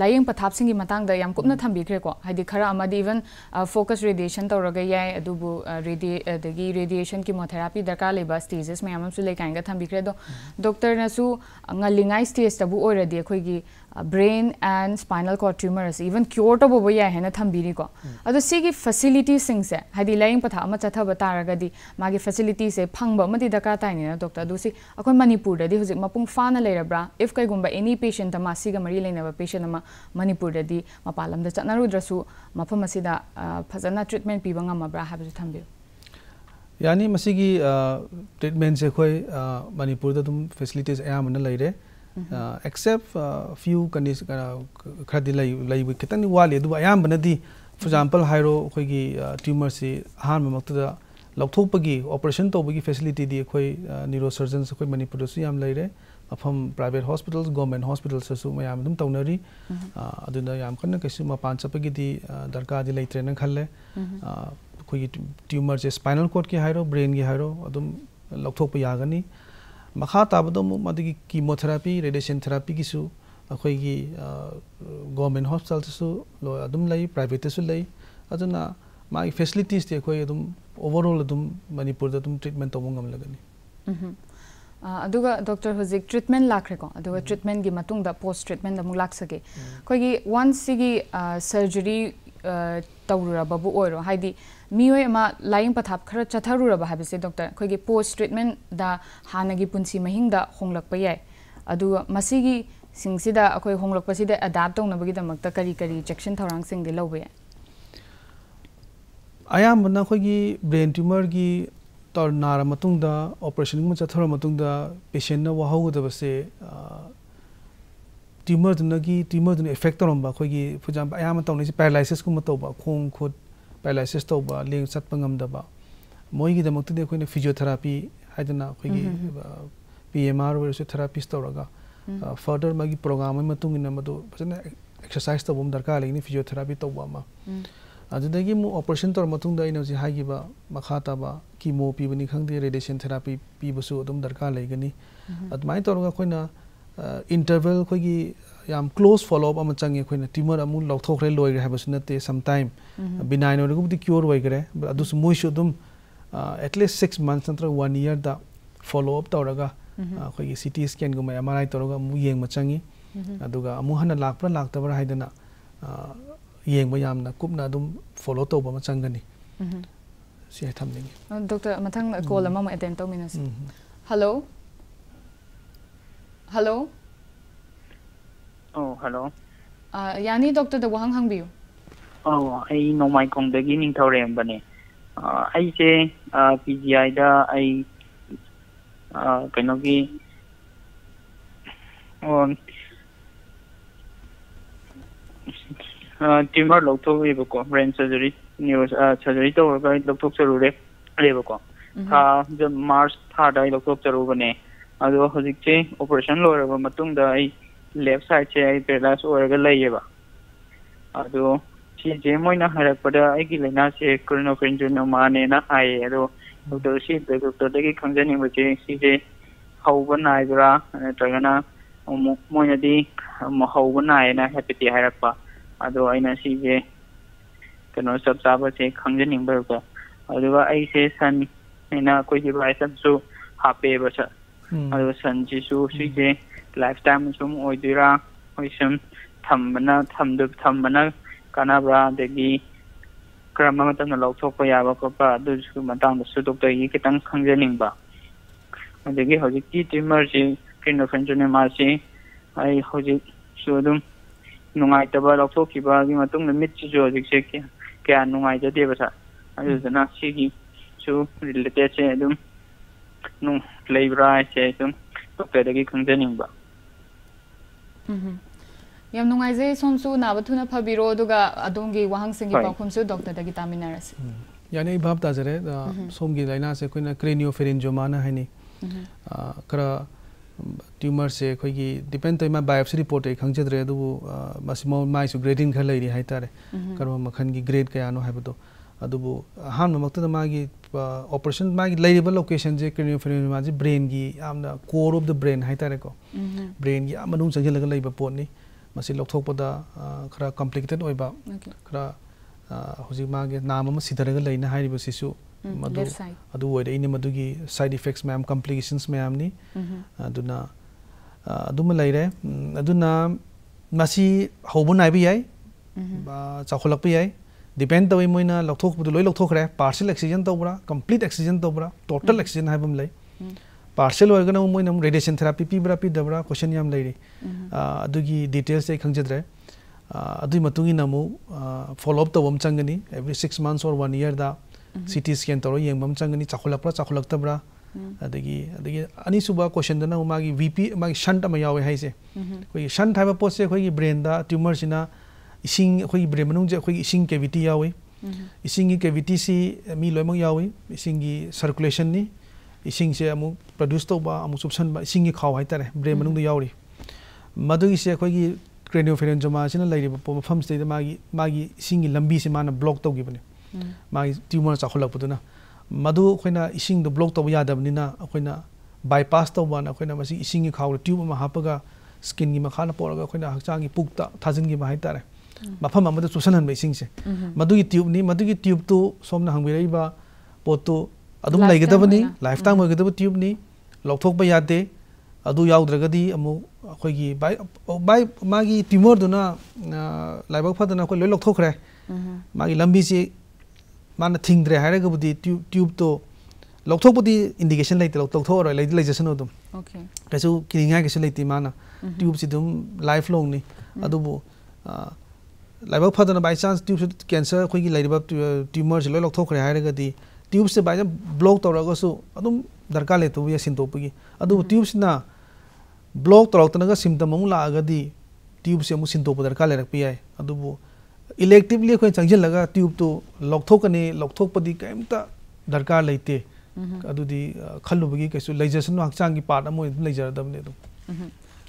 ꯂꯥꯏꯌꯦꯡ ꯄꯊꯥꯞꯁꯤꯡꯒꯤ ꯃꯇꯥꯡꯗ ꯌꯥꯝ ꯀꯨꯞꯅ ꯊꯝꯕꯤꯈ꯭ꯔꯦꯀꯣ ꯍꯥꯏꯗꯤ ꯈꯔ ꯑꯃꯗꯤ ꯏꯚꯟ ꯐꯣꯀꯁ ꯔꯦꯗꯤꯌꯦꯁꯟ ꯇꯧꯔꯒ ꯌꯥꯏ ꯑꯗꯨꯕꯨ ꯑꯗꯒꯤ ꯔꯦꯗꯤꯌꯦꯁꯟ ꯀꯤꯃꯣꯊꯦꯔꯥꯄꯤ ꯗꯔꯀꯥꯔ ꯂꯩꯕ ꯁ꯭ꯇꯦꯖꯦꯁ ꯃꯌꯥꯝ ꯑꯃꯁꯨ ꯂꯩ ꯀꯥꯏꯅꯒ ꯊꯝꯕꯤꯈ꯭ꯔꯦ ꯑꯗꯣ ꯗꯣꯛꯇꯔꯅꯁꯨ ꯉꯜꯂꯤꯉꯥꯏ ꯁ꯭ꯇꯦꯖꯇꯕꯨ ꯑꯣꯏꯔꯗꯤ ꯑꯩꯈꯣꯏꯒꯤ brain and spinal cord tumour से इवन क्योर तब याद थम्बीरीको अब सिगी फैसिलिटी सिंगसे हाइदी लाइंग पथा चथब तारगदी मागी फैसिलिटी से अमदी दरकार ताइने डॉक्टर दुसी अखोय मणिपुर ददी हुजिक मपुंग फाना लेरब्रा इफ़ कैगुंबा एनी पेशेंट सिगा मरी लेनब पेशेंट अमा मणिपुर ददी मपालम द चतनरुद्रसु मफम असिदा फजना ट्रीटमेंट पीबा ngambra habsu thambiu यानी मसिगी ट्रीटमेंट से मणिपुर द तुम फैसिलिटीज़ अयामन लेरे except few conditions खरदी लई लई खितंग वाले दु अयाम बनदी for example hairo khoi gi tumor si han mamak da लौथोपगी ऑपरेशन तौबगी फैसिलिटी दी अखोई न्यूरोसर्जन अखोई मणिपुर सु याम लेरे मफम प्राइवेट हॉस्पिटल्स गवर्नमेंट हॉस्पिटल्स सु तौनरी अदुना याम कन्न कैसु मपान चपगी दरकार दी लेत्रे न खल्ले अखोई ट्यूमर से स्पाइनल कॉर्ड की ब्रेन की हाइरो अदुम लौथोप यागनी मखा ताबदो कीमोथेरापी रेडिएशन थेरापी की सु अखोई गवर्नमेंट हॉस्पिटल सु लो अदुम लई प्राइवेट सु लई अदुना मागी फैसिलिटीज़ ते अखोई अदुम ओवरऑल अदुम मणिपुर अदुम ट्रीटमेंट तौब ngam लगनी अदुगा डॉक्टर हुजिक ट्रीटमेंट लाखरेको अदुगा ट्रीटमेंट गी मतुंग दा पोस्ट ट्रीटमेंट दा मुग लाक सके कोई वंस सिगी सर्जरी ꯇꯧꯔꯨꯔꯕꯕꯨ ꯑꯣꯏꯔꯣ ꯍꯥꯏꯗꯤ ꯃꯤꯑꯣꯏ ꯑꯃ ꯂꯥꯏꯌꯦꯡ ꯄꯊꯥꯞ ꯈꯔ ꯆꯠꯊꯔꯨꯔꯕ ꯍꯥꯏꯕꯁꯦ ꯗꯣꯛꯇꯔ ꯑꯩꯈꯣꯏꯒꯤ ꯄꯣꯁ ꯇ꯭ꯔꯤꯠꯃꯦꯟꯗ ꯍꯥꯟꯅꯒꯤ ꯄꯨꯟꯁꯤ ꯃꯍꯤꯡꯗ ꯍꯣꯡꯂꯛꯄ ꯌꯥꯏ ꯑꯗꯨꯒ ꯃꯁꯤꯒꯤ ꯁꯤꯡꯁꯤꯗ ꯑꯩꯈꯣꯏ ꯍꯣꯡꯂꯛꯄꯁꯤꯗ ꯑꯦꯗꯥꯞ ꯇꯧꯅꯕꯒꯤꯗꯃꯛꯇ ꯀꯔꯤ ꯀꯔꯤ ꯆꯦꯛꯁꯤꯟ ꯊꯧꯔꯥꯡꯁꯤꯡꯗꯤ ꯂꯧꯕ ꯌꯥꯏ ꯑꯌꯥꯝꯕꯅ ꯑꯩꯈꯣꯏꯒꯤ ꯕ꯭ꯔꯦꯟ ꯇ꯭ꯌꯨꯃꯔꯒꯤ ꯇꯧ ꯅꯥꯔ ꯃꯇꯨꯡꯗ ꯑꯣꯄꯔꯦꯁꯟꯒꯨꯝꯕ ꯆꯠꯊꯔ ꯃꯇꯨꯡꯗ ꯄꯦꯁꯦꯟꯅ ꯋꯥꯍꯧꯒꯗꯕꯁꯦ ꯇ꯭ꯌꯨꯃꯔꯗꯨꯅꯒꯤ ꯇ꯭ꯌꯨꯃꯔꯗꯨꯅ ꯏꯐꯦꯛ ꯇꯧꯔꯝꯕ ꯑꯩꯈꯣꯏꯒꯤ ꯐꯣꯔ ꯑꯦꯛꯖꯥꯝꯄꯜ ꯑꯌꯥꯝꯕ ꯇꯧꯅꯩꯁꯦ ꯄꯦꯔꯥꯂꯥꯏꯁꯤꯁꯀꯨꯝꯕ ꯇꯧꯕ ꯈꯣꯡ ꯈꯨꯠ ꯄꯦꯔꯥꯂꯥꯏꯁꯤꯁ ꯇꯧꯕ ꯂꯦꯡ ꯆꯠꯄ ꯉꯝꯗꯕ ꯃꯣꯏꯒꯤꯗꯃꯛꯇꯗꯤ ꯑꯩꯈꯣꯏꯅ ꯐꯤꯖꯤꯑꯣꯊꯦꯔꯥꯄꯤ ꯍꯥꯏꯗꯅ ꯑꯩꯈꯣꯏꯒꯤ ꯄꯤ ꯑꯦꯝ ꯑꯥꯔ ꯑꯣꯏꯔꯁꯨ ꯊꯦꯔꯥꯄꯤꯁ ꯇꯧꯔꯒ ꯐꯔꯗꯔ ꯃꯥꯒꯤ ꯄ꯭ꯔꯣꯒ꯭ꯔꯥꯝ ꯑꯃꯒꯤ ꯃꯇꯨꯡ ꯏꯟꯅ ꯃꯗꯨ ꯐꯖꯅ ꯑꯦꯛꯁꯔꯁꯥꯏꯁ ꯇꯧꯕ ꯑꯃ ꯗꯔꯀꯥꯔ इंटरवल खोई याम क्लोज फॉलोअप अम चंगे खोई ना टीमर अमूल लोथोक रे लोए गए बस नते सम टाइम बिना इन्होंने को बुद्धि क्योर वाई करे बट अदूस मुझे तुम एटलीस्ट सिक्स मंथ्स अंतर वन ईयर द फॉलोअप तो रगा खोई सीटी स्कैन को मैं अमराई तो रगा मु येंग मचंगे अदूगा मु हन लाख पर लाख तबर है देना येंग मैं याम ना कुप ना तुम फॉलो तो बम चंगनी सी है थम देंगे डॉक्टर मतलब कॉल मम एटेंड तो मिनस हेलो ꯍꯜꯂꯣ ꯑꯣ ꯍꯜꯂꯣ ꯌꯥꯅꯤ ꯗꯣꯛꯇꯔꯗ ꯋꯥꯍꯪ ꯍꯪꯕꯤꯌꯨ ꯑꯧ ꯑꯩ ꯅꯣꯡꯃꯥꯏꯈꯣꯡꯗꯒꯤ ꯅꯤꯡꯊꯧꯔꯦꯝꯕꯅꯦ ꯑꯩꯁꯦ ꯄꯤ ꯖꯤ ꯑꯥꯏꯗ ꯑꯩ ꯀꯩꯅꯣꯒꯤ tumour ꯂꯧꯊꯣꯛꯑꯦꯕꯀꯣ brain surgery neuro surgery ꯇꯧꯔꯒ ꯑꯩ ꯂꯧꯊꯣꯛꯆꯔꯨꯔꯦ ꯑꯦꯕꯀꯣ ꯊꯥ ꯃꯥꯔꯆ ꯊꯥꯗ ꯑꯩ ꯂꯧꯊꯣꯛꯆꯔꯨꯕꯅꯦ ꯑꯗꯣ ꯍꯧꯖꯤꯛꯁꯦ ꯑꯣꯄꯔꯦꯁꯟ ꯂꯣꯏꯔꯕ ꯃꯇꯨꯡꯗ ꯑꯩ ꯂꯦꯐ ꯁꯥꯏꯗꯁꯦ ꯑꯩ ꯄꯦꯔꯥꯂꯥꯏꯁ ꯑꯣꯏꯔꯒ ꯂꯩꯌꯦꯕ ꯑꯗꯣ ꯁꯤꯁꯦ ꯃꯣꯏꯅ ꯍꯥꯏꯔꯛꯄꯗ ꯑꯩꯒꯤ ꯂꯥꯏꯅꯥꯁꯦ ꯀ꯭ꯔꯣꯅꯣꯐꯦꯟꯖꯤꯅꯣꯃꯥꯅꯦꯅ ꯍꯥꯏꯌꯦ ꯑꯗꯣ ꯗꯣꯛꯇꯔ ꯁꯤ ꯗꯣꯛꯇꯔꯗꯒꯤ ꯈꯪꯖꯅꯤꯡꯕꯁꯦ ꯁꯤꯁꯦ ꯍꯧꯕ ꯅꯥꯏꯕ꯭ꯔꯥ ꯅꯠꯇ꯭ꯔꯒꯅ ꯑꯃꯨꯛ ꯃꯣꯏꯅꯗꯤ ꯍꯧꯕ ꯅꯥꯏꯌꯦꯅ ꯍꯥꯏꯐꯦꯠꯇꯤ ꯍꯥꯏꯔꯛꯄ ꯑꯗꯣ ꯑꯩꯅ ꯁꯤꯁꯦ ꯀꯩꯅꯣ ꯆꯞ ꯆꯥꯕꯁꯦ ꯈꯪꯖꯅꯤꯡꯕ ꯑꯗꯨꯒ ꯑꯩꯁꯦ ꯁꯟ ꯑꯩꯅ ꯑꯩꯈꯣꯏꯒꯤ ꯔꯥꯏꯁ ꯑꯃꯁꯨ ꯍꯥꯞꯄꯦꯕ ꯁꯥꯔ ꯑꯗꯨꯒ ꯁꯟꯁꯤꯁꯨ ꯁꯤꯁꯦ ꯂꯥꯏꯐ ꯇꯥꯏꯝ ꯁꯨꯝ ꯑꯣꯏꯗꯣꯏꯔꯥ ꯑꯩꯈꯣꯏ ꯁꯨꯝ ꯊꯝꯕꯅ ꯊꯝꯕꯅ ꯀꯥꯟꯅꯕ꯭ꯔꯥ ꯑꯗꯒꯤ ꯀꯔꯝꯕ ꯃꯇꯝꯗ ꯂꯧꯊꯣꯛꯄ ꯌꯥꯕ ꯈꯣꯠꯄ ꯑꯗꯨꯁꯨ ꯃꯇꯥꯡꯗꯁꯨ ꯗꯣꯛꯇꯔꯒꯤ ꯈꯤꯇꯪ ꯈꯪꯖꯅꯤꯡꯕ ꯑꯗꯒꯤ ꯍꯧꯖꯤꯛꯀꯤ ꯇ꯭ꯌꯨꯃꯔꯁꯤ ꯀ꯭ꯔꯤꯅꯣꯐꯦꯟꯖꯣꯅꯦꯃꯥꯁꯤ ꯑꯩ ꯍꯧꯖꯤꯛꯁꯨ ꯑꯗꯨꯝ ꯅꯨꯡꯉꯥꯏꯇꯕ ꯂꯧꯊꯣꯛꯈꯤꯕꯒꯤ ꯃꯇꯨꯡꯗ ꯃꯤꯠꯁꯤꯁꯨ ꯍꯧꯖꯤꯛꯁꯦ ꯀꯌꯥ ꯅꯨꯡꯉꯥꯏꯖꯗꯦꯕ ꯁꯥꯔ ꯑꯗꯨꯗꯨꯅ ꯁꯤꯒꯤꯁꯨ ꯔꯤꯂꯦꯇꯦꯠꯁꯦ ꯑꯗꯨꯝ ꯂꯩꯕ꯭ꯔꯥ ꯍꯥꯏꯁꯦ ꯑꯗꯨꯝ ꯗꯣꯛꯇꯔꯗꯒꯤ ꯈꯪꯖꯅꯤꯡꯕ ꯌꯥꯝ ꯅꯨꯡꯉꯥꯏꯖꯩ ꯁꯣꯝꯁꯨ ꯅꯥꯕ ꯊꯨꯅ ꯐꯕꯤꯔꯣ ꯑꯗꯨꯒ ꯑꯗꯣꯝꯒꯤ ꯋꯥꯍꯪꯁꯤꯡꯒꯤ ꯄꯥꯎꯈꯨꯝꯁꯨ ꯗꯣꯛꯇꯔꯗꯒꯤ ꯇꯥꯃꯤꯟꯅꯔꯁꯤ ꯌꯥꯅꯤ ꯑꯩ ꯚꯥꯞ ꯇꯥꯖꯔꯦ ꯁꯣꯝꯒꯤ ꯂꯥꯏꯅꯥꯁꯦ ꯑꯩꯈꯣꯏꯅ ꯀ꯭ꯔꯦꯅꯤꯌꯣꯐꯦꯔꯤꯟꯖꯣꯃꯥꯅ ꯍꯥꯏꯅꯩ ꯈꯔ अब अहमत ऑपरेशन मागी लोकेशन जे क्रेनियोफेरियो माजे ब्रेन की कोर ऑफ़ द ब्रेन है तारेको ब्रेन की आम नुंग पोटनी मसी लोकथोपदा खरा कॉम्प्लिकेटेड ओइबा खरा होजिक नाम म लेने लैना हायरिबो सिसु मदु अदु ओइद इनि मदुगी साइड इफेक्ट्स मैम कॉम्प्लिकेशंस मैमनी अदुना अदुम लैरे डिपेंड तवे मोइना लखोख बु लोय लखोख रे पार्शियल एक्सीजन तोबरा कंप्लीट एक्सीजन तोबरा टोटल एक्सीजन हाबम ले पार्शियल होगना मोइना रेडिएशन थेरापी पीबरा पीदबरा क्वेश्चन याम डिटेल्स ए खंगजद्रे अदुई मतुंगी चंगनी। एवरी सिक्स मंथ्स और वन ईयर दा सीटी स्कैन तरो यंगम चंगनी चाखुलपरा चाखुलक्तबरा hmm. अदगी क्वेश्चन दना मागी वीपी मागी शंट म शंट पोसे ब्रेन ट्यूमर इसिंग अखोई ब्रेन मनुंग जे अखोई इसिंग कैविटी यावे इसिंग कैविटी से मी लोयमंग यावे इसिंग की सर्कुलेशन नि इसिंग से अमु प्रोड्यूस तोबा अमु सुपसन बा इसिंग की खाव हाइतारे ब्रेन मनुंग दो यावरी मदुगी से अखोई की क्रेनियोफेरेंजोमा सिना लाइरिबा पो मफम से मागी मागी इसिंग लंबी से माना ब्लॉक तोगिबने मागी ट्यूमर चाखोलकपदुना मधु अखोइना इसिंग दो ब्लॉक तोबा यादबनिना अखोइना बाईपास तोबाना अखोइना मसी इसिंग की खाव ट्यूब मा हापगा स्किन की मखाना पोरगा अखोइना हक्चांग की पुक्ता थाजिन की मा हाइतारे मफम अमदा इसिंग से मदुगी ट्यूब नि मदुगी ट्यूब तो सोमना हंगबिरैबा पोतो अदुम लैगदबनी लाइफ टाइम होगदब ट्यूब नि लौथोकबा यादे अदु याउद्रगदी अमु अखोगी बाय बाय मागी ट्यूमर दुना लाइबक फदना अखो लोय लौथोखरे मागी लंबी से माना थिंगद्रे हायरगबदी ट्यूब ट्यूब तो लौथोपदी इंडिकेशन लेते लौथोर लेजसन अदुम ओके कैसु किनिंगा कैसु लेते माना ट्यूब से दुम लाइफ लॉन्ग नि अदुबो लाइब फदन बाई चांस ट्यूब कैंसर अखोई की ट्यूमर से लो लौथोखरे है ट्यूब से बाइज ब्लॉक तौरगसु अदुम दरकार लेतु या सिंतोपगी अदु ट्यूब से ब्लॉक तौरतनगा सिम्टम अमु लागदी ट्यूब से अमु सिंतोप दरकार लेरप याय अदुबु इलेक्टिवली अखोई चंगजलगा ट्यूब तो लौथोकने लौथोपदी कैमता दरकार लेते अदुदी खल्लुबगी कैसु लेजसनु हकचांगी पार्ट अमु लेजरदमने अदु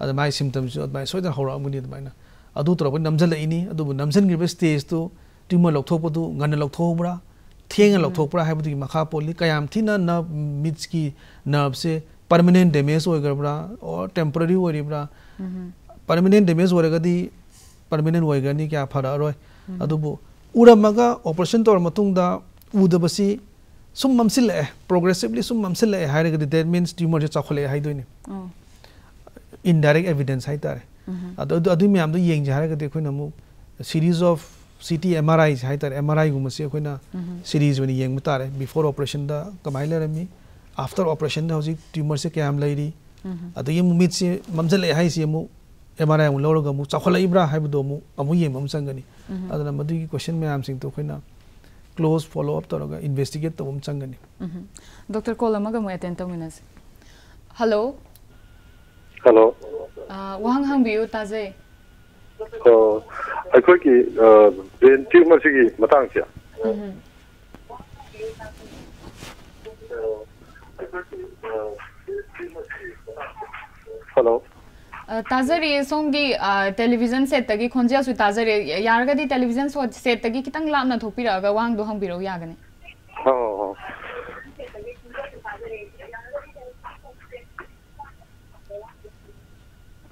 अदमाय सिम्टम्स अदमाय सोइदन हौराबुनी अदमाय अदु तरब नमजल इनी नमजन स्टेज तो ट्यूमर लौथोपदु गन लौथोबरा थेंग लौथोबरा हाबदु मखा पोली कयाम थिना न मिट्स की नर्व से परमानेंट डैमेज होइगरबरा और टेम्पररी होइरिबरा डेमेज हो होरगदी परमानेंट होइगनी क्या फरारोय अदुबु उरमगा ऑपरेशन तोर मतुंगदा उदबसी सूम mamsil eh progressively sum mamsil eh hai that means indirect evidence है तारे मैम येंगे series of CT M R I है एम आर आई गुमसेना सीरीज़ में येंग तारे बिफोर ऑपरेशन कमाय लेरमी आफ्टर ऑपरेशन हजी ट्यूमर से क्या लेरी अद ये मूमित से ममजल एम आर आई लौरगा चाखोलब्रा ये चंगनी अद क्वेश्चन मैम सिंहना क्लोज फॉलो तौर इन्वेस्टिगेट तब चंगनी doctor call attend hello hello वहाँ हंग बियो ताजे तो अखोई की ब्रेन ट्यूमर से की मतंग से हेलो ताजरी सोंगी टेलीविज़न सेट तगी खोंजिया सु ताजरी यारगदी टेलीविज़न सेट तगी कितंग लामना थोपी रगा वांग दो हंग बिरो यागने हाँ हाँ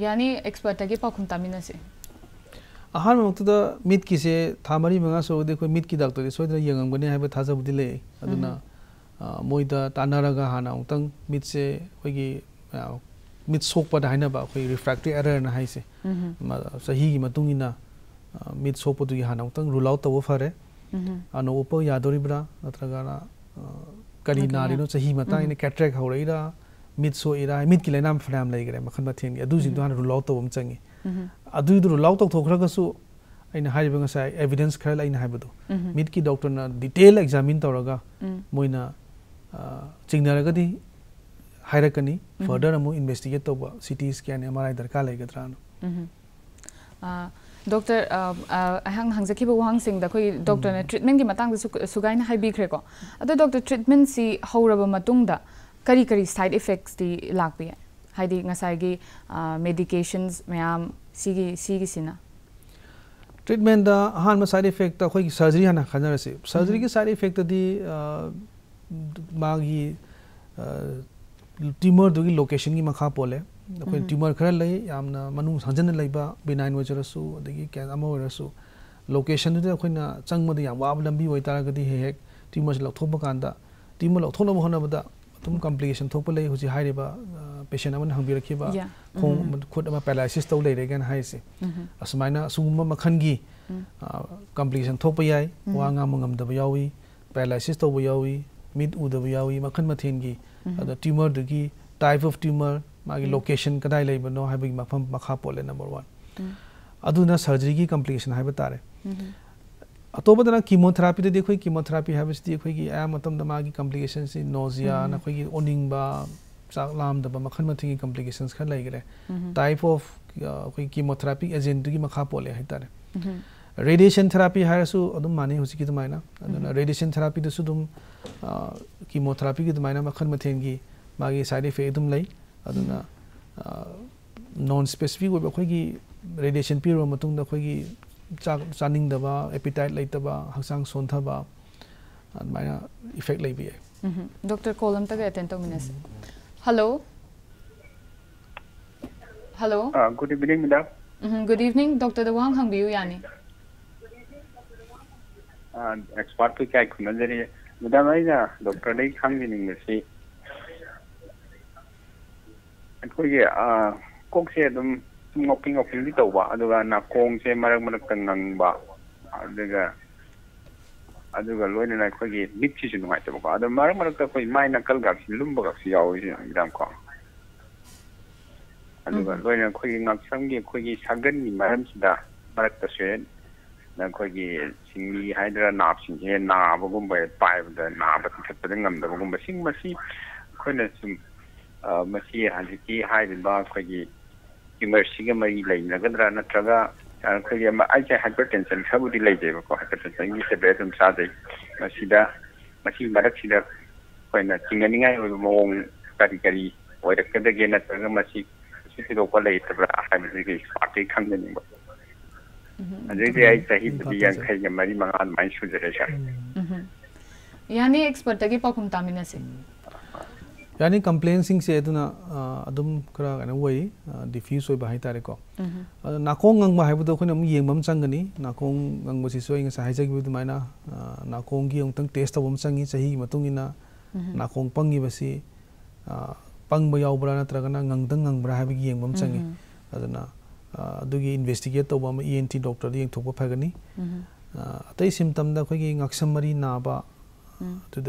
यानी एक्सपर्ट तक पाखुम तामिनसे अहान मक्तद मित किसे थामरी मंगा सो देखो मित की दाक तो दे सोइदर यंगम गने हाबे थाजा बुदि ले अदुना मोइद तानारगा हाना उतंग मित से होगी मित सोक पद हाइना बा कोई रिफ्रैक्टिव एरर ना हाइसे सही की मतुंग इना मित सोक पदु की हाना उतंग रूल आउट तव फरे अनो उप यादोरिब्रा नत्रगाना करी नारिनो सही मता इने कैटरेक हाउरेइरा मीत सो इरा मीत की लेना फ्रेम ले गए मखन मत थेंगे अदु जिदु हान चंगे अदु इदु रुलाउ तो थोखरा गसु अइन हाय एविडेंस खरे लाइन हाय की डॉक्टर डिटेल एग्जामिन तोरगा मोइना चिंगनारे गदि हायरकनी अमु मु इन्वेस्टिगेट तो सिटी स्कैन एमआरआई दरका लेगत्रानो डॉक्टर अहंग हंगजे कि बुवांग सिंग डॉक्टर ने ट्रीटमेंट कि मतांग सुगाइन को डॉक्टर ट्रीटमेंट सी हौरब मतुंग करी करी साइड इफेक्ट्स दी लाग है। हाय दी गंसाई हम्म। की मेडिकेशंस में आम सी की सी की सीना ट्रीटमेंट दा हाँ में साइड इफ़ेक्ट तो कोई सर्जरी है ना खाना से सर्जरी की साइड इफ़ेक्ट दी मांगी ट्यूमर दुगी लोकेशन की मखा पोले। अखोई ट्यूमर हम्म। खरा लई यामना मनु संजन लईबा बिनाइन वजह वजरसु देगी क्या अम वरसु लोकेशन दे अखोई ना चंग मद याम वाब लंबी वही तारा गदी हे हे ट्यूमर लथोब कांदा ट्यूमर लथोनो होना बता तुम कॉम्प्लिकेशन थोप लई हुजी हाइरिबा पेशेंट अमन हंबिरखिबा खोंग खुद अमा पैरालिसिस तौ लेरे गन हाइसे असमाइना सुगुम मखनगी कॉम्प्लिकेशन थोप याई वांगा मंगमदब यावी पैरालिसिस तौ यावी मिड उदब यावी मखन मथेनगी अदा ट्यूमर दुगी टाइप ऑफ़ ट्यूमर मागी लोकेशन कदाई लेबनो हाइबगी मफम मखा पोले नंबर 1 अदुना सर्जरी की कॉम्प्लिकेशन हाइबा तारे अतोबदना कीमोथेरापी दे कीमोथेरापी है मागी कॉम्प्लिकेशन से नोजिया ना नखोगी ओनिंगबा चाक लामदब मखन मथिंगी कॉम्प्लिकेशन खर लेगरे टाइप ऑफ़ अखोई कीमोथेरापी एजेंट की मखा पोले हाइतारे रेडिएशन थेरापी है अदुम माने हुसिकी दुमाइना अदुना रेडिएशन थेरापी दसु दुम कीमोथेरापी की दुमाइना मखन मथिंगी मागी साइड इफ़ेक्ट दुम लई अदुना नॉन स्पेसिफिक ओइबा अखोगी रेडिएशन पीरो मतुंग अखोगी चानिंगदब एपिटाइट लेतब हक्चांग सोंथब इफ़ेक्ट लेबी डॉक्टर कॉलम तक attend तौमिनस hello hello good evening madam good evening doctor the वांग हंबियु यानी एक्सपर्ट पे क्या खुनजरी मैडम आइना डॉक्टर दे खांगिनिंगसी अखोगे कोकसे ꯁꯨꯝ ꯉꯥꯎꯄꯤ ꯉꯥꯎꯄꯤꯗꯤ ꯇꯧꯕ ꯑꯗꯨꯒ ꯅꯥꯀꯣꯡꯁꯦ ꯃꯔꯛ ꯃꯔꯛꯇ ꯉꯪꯕ ꯑꯗꯨꯒ ꯑꯗꯨꯒ ꯂꯣꯏꯅꯅ ꯑꯩꯈꯣꯏꯒꯤ ꯃꯤꯠꯁꯤꯁꯨ ꯅꯨꯡꯉꯥꯏꯇꯕꯀꯣ ꯑꯗꯣ ꯃꯔꯛ ꯃꯔꯛꯇ ꯑꯩꯈꯣꯏ ꯃꯥꯏ ꯅꯥꯀꯜꯒꯁꯤ ꯂꯨꯝꯕꯒꯁꯨ ꯌꯥꯎꯋꯤ ꯃꯦꯗꯥꯝꯀꯣ ꯑꯗꯨꯒ ꯂꯣꯏꯅ ꯑꯩꯈꯣꯏꯒꯤ ꯉꯛꯁꯝꯒꯤ ꯑꯩꯈꯣꯏꯒꯤ ꯁꯥꯒꯟꯒꯤ ꯃꯔꯝꯁꯤꯗ ꯃꯔꯛꯇꯁꯨ ꯑꯩꯈꯣꯏꯒꯤ ꯁꯤꯡꯂꯤ ꯍꯥꯏꯗ꯭ꯔꯥ ꯅꯥꯞꯁꯤꯡꯁꯦ ꯅꯥꯕꯒꯨꯝꯕ ꯄꯥꯏꯕꯗ ꯅꯥꯕ ꯇꯤꯡꯈꯠꯄꯗ ꯉꯝꯗꯕꯒꯨꯝꯕ ꯁꯤꯡ ꯃꯁꯤ ꯑꯩꯈꯣꯏꯅ ꯁꯨꯝ ꯃꯁꯤ ꯍꯧꯖꯤꯛꯀꯤ ꯍꯥꯏꯔꯤꯕ ꯑꯩꯈꯣꯏꯒꯤ ꯇ꯭ꯌꯨꯃꯔꯁꯤꯒ ꯃꯔꯤ ꯂꯩꯅꯒꯗ꯭ꯔꯥ ꯅꯠꯇ꯭ꯔꯒ ꯑꯩꯈꯣꯏꯒꯤ ꯑꯩꯁꯦ ꯍꯥꯏꯄꯔ ꯇꯦꯟꯁꯟ ꯈꯔꯕꯨꯗꯤ ꯂꯩꯖꯩꯕꯀꯣ ꯍꯥꯏꯄꯔ ꯇꯦꯟꯁꯟꯒꯤ ꯇꯦꯕ꯭ꯂꯦꯠ ꯑꯗꯨꯝ ꯆꯥꯖꯩ ꯃꯁꯤꯗ ꯃꯁꯤ ꯃꯔꯛꯁꯤꯗ ꯑꯩꯈꯣꯏꯅ ꯆꯤꯡꯅꯅꯤꯡꯉꯥꯏ ꯑꯣꯏꯕ ꯃꯑꯣꯡ ꯀꯔꯤ ꯀꯔꯤ ꯑꯣꯏꯔꯛꯀꯗꯒꯦ ꯅꯠꯇ꯭ꯔꯒ ꯃꯁꯤ ꯀꯩꯁꯨ ꯊꯣꯏꯗꯣꯛꯄ ꯂꯩꯇꯕ꯭ꯔꯥ ꯍꯥꯏꯕꯗꯨꯒꯤ ꯑꯦꯛꯁꯄꯥꯔꯠꯇꯩ ꯈꯪꯖꯅꯤꯡꯕ ꯑꯗꯨꯗꯤ ꯑꯩ ꯆꯍꯤꯕꯨꯗꯤ ꯌꯥꯡꯈꯩꯒ ꯃꯔꯤ ꯃꯉꯥ ꯑꯗꯨꯃꯥꯏꯅ ꯁꯨꯖꯔꯦ ꯁꯥꯔ ꯌꯥꯅꯤ ꯑꯦꯛꯁꯄꯔꯠꯇꯒꯤ ꯄꯥꯎꯈꯨꯝ ꯇꯥꯃꯤꯟꯅꯁꯤ यानी कंप्लेन सिंह से अदुना डिफ्यूज हो तारे को नाकों गंग बाहाय बदो खने गंग बसी सोय की अमत टेस्ट तब चंगी चाही मतुंग पंगी बसी पंग बयाव नगना ना तरगना गंग दंग गंग बरा हाबी येंगम संगी डॉक्टर येंग फैगनी अत अतै सिम्टम नाब खोगी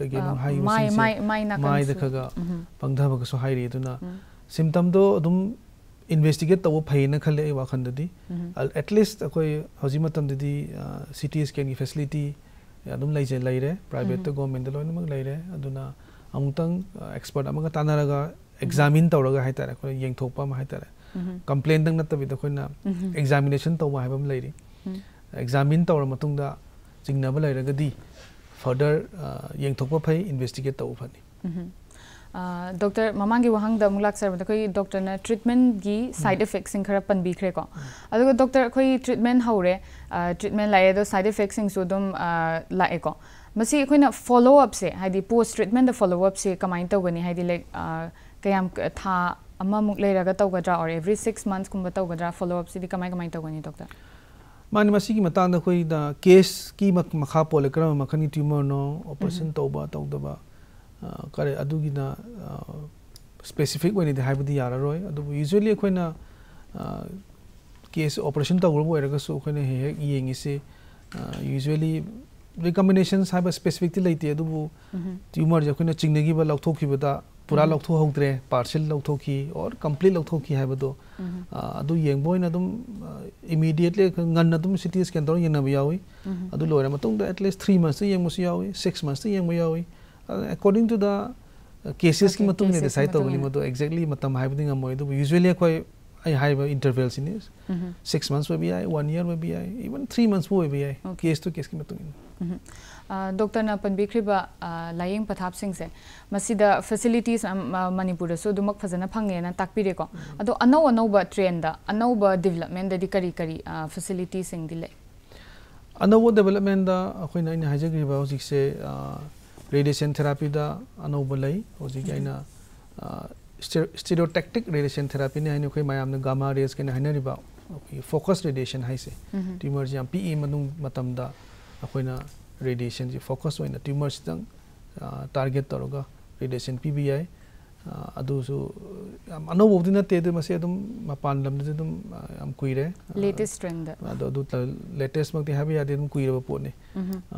ꯑꯩꯈꯣꯏꯒꯤ ꯉꯛꯁꯝ ꯃꯔꯤ ꯅꯥꯕ ꯑꯗꯨꯗꯒꯤ ꯀꯩꯀꯩꯅꯣ ꯍꯥꯏꯔꯤꯕꯁꯤꯡꯁꯦ ꯃꯥꯏꯗ ꯈꯔ ꯄꯪꯊꯕꯒꯁꯨ ꯍꯥꯏꯔꯤ ꯑꯗꯨꯅ ꯁꯤꯝꯇꯝꯗꯣ ꯑꯗꯨꯝ ꯏꯟꯚꯦꯁꯇꯤꯒꯦꯠ ꯇꯧꯕ ꯐꯩꯌꯦꯅ ꯈꯜꯂꯦ ꯑꯩ ꯋꯥꯈꯜꯗꯗꯤ ꯑꯦꯠꯂꯤꯁ ꯑꯩꯈꯣꯏ ꯍꯧꯖꯤꯛ ꯃꯇꯝꯗꯗꯤ ꯁꯤ ꯇꯤ ꯁ꯭ꯀꯦꯟꯒꯤ ꯐꯦꯁꯤꯂꯤꯇꯤ ꯑꯗꯨꯝ ꯂꯩꯖ ꯂꯩꯔꯦ ꯄ꯭ꯔꯥꯏꯚꯦꯠꯇ ꯒꯣꯔꯃꯦꯟꯇ ꯂꯣꯏꯅꯃꯛ ꯂꯩꯔꯦ ꯑꯗꯨꯅ ꯑꯃꯨꯛꯇꯪ ꯑꯦꯛꯁꯄꯔꯠ ꯑꯃꯒ ꯇꯥꯟꯅꯔꯒ ꯑꯦꯛꯖꯥꯃꯤꯟ ꯇꯧꯔꯒ ꯍꯥꯏꯇꯥꯔꯦ ꯑꯩꯈꯣꯏ ꯌꯦꯡꯊꯣꯛꯄ ꯑꯃ ꯍꯥꯏꯇꯥꯔꯦ ꯀꯝꯄ꯭ꯂꯦꯟꯗꯪ ꯅꯠꯇꯕꯤꯗ ꯑꯩꯈꯣꯏꯅ ꯑꯦꯛꯖꯥꯃꯤꯅꯦꯁꯟ ꯇꯧꯕ ꯍꯥꯏꯕ ꯑꯃ ꯂꯩꯔꯤ ꯑꯦꯛꯖꯥꯃꯤꯟ ꯇꯧꯔ ꯃꯇꯨꯡꯗ ꯆꯤꯡꯅꯕ ꯂꯩꯔꯒꯗꯤ फर्दर यंगथोप फै इन्वेस्टिगेट तौ फनी डॉक्टर ममांगी वहांग दा मुलाक सर मतलब कोई डॉक्टर ने ट्रीटमेंट की साइड इफ़ेक्ट सिंग खरा पन बीखरे को अदो डॉक्टर कोई ट्रीटमेंट हो हौरे ट्रीटमेंट लाए तो साइड इफ़ेक्ट सिंग सुदम लाए को मसी अखोइना फॉलो अप से हाइदि post treatment follow-up follow up से कमाइन तौगनी हाइदि लाइक कयाम था अमा मुक लेरगा तौगद्रा और एवरी सिक्स मंथ्स कुंबा तौगद्रा फॉलो अप से दि कमाइ कमाइ तौगनी डॉक्टर मान मसी की मतान कोई दा केस की मक मखा पोले करम मखनी ट्यूमर नो ऑपरेशन तोबा तोदबा करे अदुगी ना स्पेसिफिक वेनी दे हाइबदी यारा रोय अदु यूजुअली अखोइना केस ऑपरेशन तगुरबो एरगसु अखोइना हे हे येंगिसे यूजुअली रिकमेंडेशंस हाइब स्पेसिफिकली लेते अदु ट्यूमर जखोइना चिंगनेगी बा लौथोखिबदा पूरा हम्म। लौथ्रे पार्सल लौथी और कंप्ली लौथी इमीडिएटली सिटी स्कैन तौर your at least three months six months according to the cases की मतने डिसाइड तौली एक्जेक्टली यूजुअली अखोई इंटरवल से six months one year one even three months case to case की डॉक्टर ना पनबीख्रीब लायेंग पथा सिंह से मसीद फैसिलिटीज़ मणिपुर फजना फंगे ना ताकपीरेको अदो अनौ अनौब ट्रेन दा अनौब डेवलपमेंट दि करी करी फैसिलिटी सिंह दिले अनौब डेवलपमेंट दा अखोइन रेडिएशन थेरापी अनौब लई होजिक रेडिएशन थेरापी ने आइन अखोइ मायाम गामा रेस के हाइनरिबा फोकस रेडिएशन है ट्यूमर जाम पी मनुंग मतम दा radiation ji focus oina tumor sitang target taroga radiation pbi अदुसु अनोबो दिन तेदे मसे अदुम मपान लम दे लेटेस्ट ट्रेंड अदु अदु पोने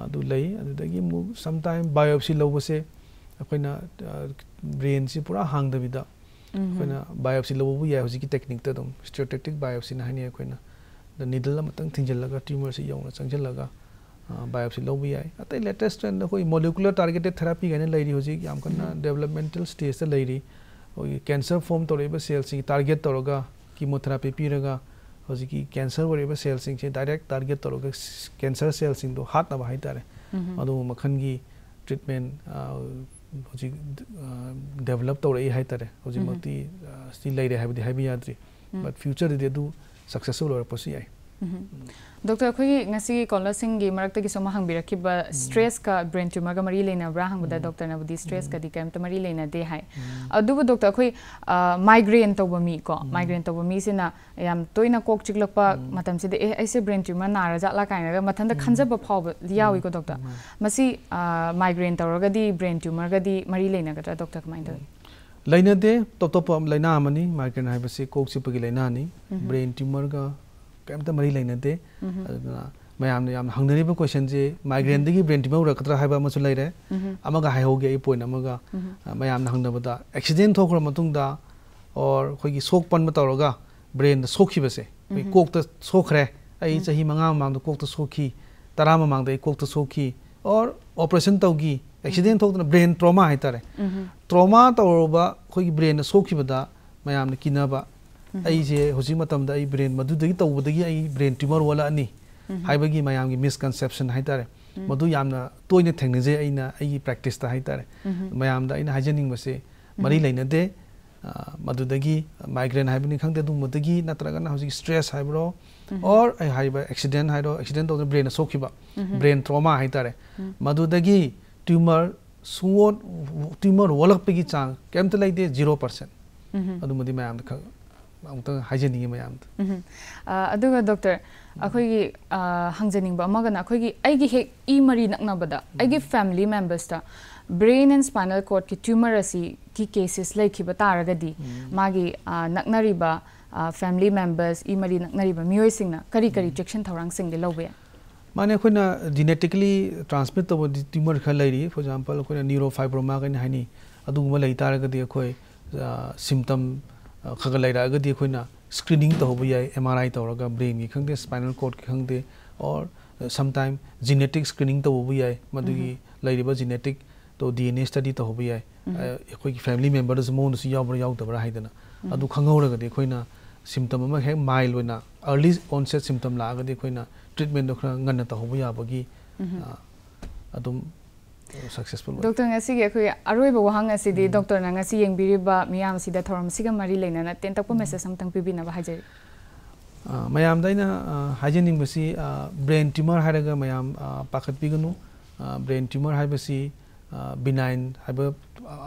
अदु लई अदु दगी सम टाइम बायोप्सी लवसे अखोइना ब्रेन सि पुरा हांग दबिदा अखोइना की टेक्निक त अदुम है बायोप्सी न हानि थिंजल ट्यूमर से यौन चंगजल बायोप्सी लो भी आए। अत लेटेस्ट ट्रेंड हुई मोलिकुलर टारगेटेड थेरापी गई लई रही डेवलपमेंटल स्टेज हम्म। से लई रही। हुई कैंसर फॉर्म तौरब सेल्स टारगेट तौर कीमोथेरापी पीरगा हजी की कैंसर वरीब से डायरेक्ट टारगेट तौर। कैंसर सेल्स हाथ हम्म। है मखन हम्म। की ट्रीटमेंट हजी डेवलप तौर है हजिमती लई रहे। बट फ्यूचर सक्सेसफुल हो रही डॉक्टर अखोई कॉलर सिंह मरक्त की सोम हंगीरब स्ट्रेस का ब्रेन ट्यूमर का मरी लेनाब्रा हंगद डॉक्टर नबदी स्ट्रेस का कम मरी लेनादे है अब डॉक्टर अखोई माइग्रेन तब मीको माइग्रेन तब मीसना तोना कोक चिक्लप ए ऐसे ब्रेन ट्यूमर नारा जाटला कायन मथन खनजब फाव यावीको डॉक्टर मसी माइग्रेन ब्रेन ट्यूमर गदी मरी लेनागद्रा डॉक्टर माइग्रेन है कोक ब्रेन ट्यूमर कैमता मरी लाइन दे मैं आम हंगने क्वेश्चन जे माइग्रेन की ब्रेन में उड़ा कतरा है बाम सुलाई रहे ये पॉइंट अमग मैं आम हंगने बता सोक पन मत ब्रेन द सोक ही बसे मंगा मांग तो कोक तरह सोक ही मांग दे कोक और ऑपरेशन तो की एक्सीडेंट हो तो ब्रेन ट्रॉमा है तरह ट्रॉमा तो और बा कोई मैं आमने असे ब्रेन मधुदी तौबदगी ब्रेन ट्यूमर वलअनी मैं मयाम है तारे मधु यामना तोयने थेंगनजे अइना अई प्रैक्टिस से है मरी लेनदे माइग्रेन है खाते दु मधुगी स्ट्रेस है और अई हाइब एक्सीडेंट हाइरो एक्सीडेंट तो ब्रेन सोखिबा ब्रेन ट्रोमा है तारे ट्यूमर सूट ट्यूमर वलक चा की लेते ज़ीरो पर्सेंट मैं ꯑꯃꯨꯛꯇꯪ ꯍꯥꯏꯖꯅꯤꯡꯉꯤ ꯃꯌꯥꯝꯗ ꯑꯗꯨꯒ ꯗꯣꯛꯇꯔ ꯑꯩꯈꯣꯏꯒꯤ ꯍꯪꯖꯅꯤꯡꯕ ꯑꯃꯒꯅ ꯑꯩꯈꯣꯏꯒꯤ ꯑꯩꯒꯤ ꯍꯦꯛ ꯏ ꯃꯔꯤ ꯅꯛꯅꯕꯗ ꯑꯩꯒꯤ ꯐꯦꯃꯤꯂꯤ ꯃꯦꯝꯕꯔꯁꯇ ꯕ꯭ꯔꯦꯟ ꯑꯦꯟ ꯁ꯭ꯄꯥꯏꯅꯜ ꯀꯣꯔꯠꯀꯤ ꯇ꯭ꯌꯨꯃꯔ ꯑꯁꯤꯒꯤ ꯀꯦꯁꯦꯁ ꯂꯩꯈꯤꯕ ꯇꯥꯔꯒꯗꯤ ꯃꯥꯒꯤ ꯅꯛꯅꯔꯤꯕ ꯐꯦꯃꯤꯂꯤ ꯃꯦꯝꯕꯔꯁ ꯏ ꯃꯔꯤ ꯅꯛꯅꯔꯤꯕ ꯃꯤꯑꯣꯏꯁꯤꯡꯅ ꯀꯔꯤ ꯀꯔꯤ ꯆꯦꯛꯁꯤꯟ ꯊꯧꯔꯥꯡꯁꯤꯡꯗꯤ ꯂꯧꯕ ꯌꯥꯏ माने अखोना जेनेटिकली ट्रांसमिट तब ट्यूमर खर लेरी फॉर एग्जांपल अखोना न्यूरोफाइब्रोमा कने हानि अदुगुमा लेई तारगदी अखोय सिम्टम खग लेरागदी अखोना स्क्रीनिंग तब याय एमआरआई तौरगा ब्रेन की खंगदे स्पाइनल कॉर्ड की खंगदे और समटाइम जेनेटिक स्क्रीनिंग तब मदुगी लेरिबा जेनेटिक तो ए स्टडी तब अखोय की फैमिली मेंबर मोन सु यावबरा यावदबरा हाइदना अदु सिम्टम हे माइल ओइना अर्ली ऑनसेट सिम्टम लागदी अखोयना ट्रीटमेंट खरा ngana तब याबगी successful doctor ngasi ge khoi aroi ba wahang asi di doctor na ngasi yeng biri ba miyam si da thoram si ga mari leina na ten tak message sam tang pibi na ba hajai mayam daina hygienic basi brain tumor haraga mayam pakhat piganu brain tumor hai basi benign haiba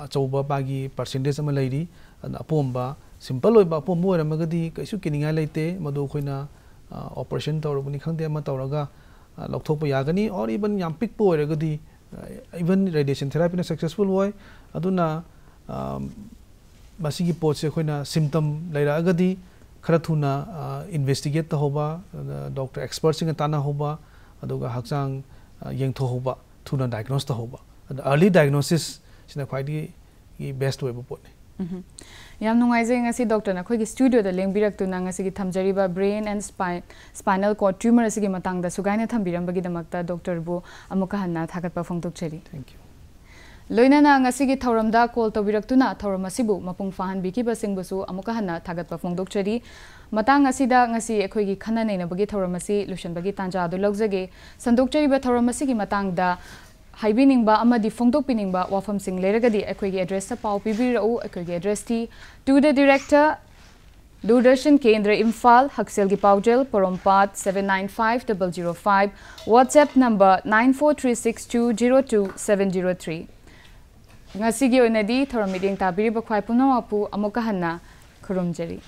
achauba bagi percentage ama leiri apomba simple oiba apomba oiramagadi kaisu kininga leite madu khoina operation tawrabuni khangde ama tawraga lokthokpa yagani or even yam pikpo oiragadi even radiation therapy successful होय अदुना मसीगी पोचे अखोइना symptom लेरागदी खरा थुना investigate तहोबा doctor expert ताना होबा हकचांग येंथो होबा थुना diagnose तहोबा अर्ली डायग्नोसिस ख्वाइदी बेस्ट वेब पोने ꯌꯥꯝ ꯅꯨꯡꯉꯥꯏꯖꯩ ꯉꯁꯤ ꯗꯣꯛꯇꯔꯅ ꯑꯩꯈꯣꯏꯒꯤ ꯁ꯭ꯇꯨꯗꯤꯑꯣꯗ ꯂꯦꯡꯕꯤꯔꯛꯇꯨꯅ ꯉꯁꯤꯒꯤ ꯊꯝꯖꯔꯤꯕ ꯕ꯭ꯔꯦꯟ ꯑꯦꯟ ꯁ꯭ꯄꯥꯏꯟ ꯁ꯭ꯄꯥꯏꯅꯜ ꯀꯣꯔꯗ ꯇ꯭ꯌꯨꯃꯔ ꯑꯁꯤꯒꯤ ꯃꯇꯥꯡꯗ ꯁꯨꯒꯥꯏꯅ ꯊꯝꯕꯤꯔꯝꯕꯒꯤꯗꯃꯛꯇ ꯗꯣꯛꯇꯔꯕꯨ ꯑꯃꯨꯛꯀ ꯍꯟꯅ ꯊꯥꯒꯠꯄ ꯐꯣꯡꯗꯣꯛꯆꯔꯤ ꯂꯣꯏꯅꯅ ꯉꯁꯤꯒꯤ ꯊꯧꯔꯝꯗ ꯀꯣꯜ ꯇꯧꯕꯤꯔꯛꯇꯨꯅ ꯊꯧꯔꯝ ꯑꯁꯤꯕꯨ ꯃꯄꯨꯡ ꯐꯥꯍꯟꯕꯤꯈꯤꯕꯁꯤꯡꯕꯨꯁꯨ ꯑꯃꯨꯛꯀ ꯍꯟꯅ ꯊꯥꯒꯠꯄ ꯐꯣꯡꯗꯣꯛꯆꯔꯤ ꯃꯇꯥꯡ ꯑꯁꯤꯗ ꯉꯁꯤ ꯑꯩꯈꯣꯏꯒꯤ ꯈꯟꯅ ꯅꯩꯅꯕꯒꯤ ꯊꯧꯔꯝ ꯑꯁꯤ ꯂꯣꯏꯁꯤꯟꯕꯒꯤ ꯇꯥꯟꯖꯥ ꯑꯗꯨ ꯂꯧꯖꯒꯦ ꯁꯟꯗꯣꯛꯆꯔꯤꯕ ꯊꯧꯔꯝ ꯑꯁꯤꯒꯤ ꯃꯇꯥꯡꯗ ꯍꯥꯏꯕꯤꯅꯤꯡꯕ ꯑꯃꯗꯤ ꯐꯣꯡꯗꯣꯛꯄꯤꯅꯤꯡꯕ ꯋꯥꯐꯝꯁꯤꯡ ꯂꯩꯔꯒꯗꯤ ꯑꯩꯈꯣꯏꯒꯤ ꯑꯦꯗ꯭ꯔꯦꯁꯇ ꯄꯥꯎ ꯄꯤꯕꯤꯔꯛꯎ ꯑꯩꯈꯣꯏꯒꯤ ꯑꯦꯗ꯭ꯔꯦꯁꯇꯤ to the director Doordarshan Kendra Imphal हक्सेल की पाउजल Porompat seven nine five double zero five WhatsApp number nine four three six two zero two seven zero three ngasi gi oinadi thorom meeting tabiri ba khwai pumna mapu amuka hanna khurumjari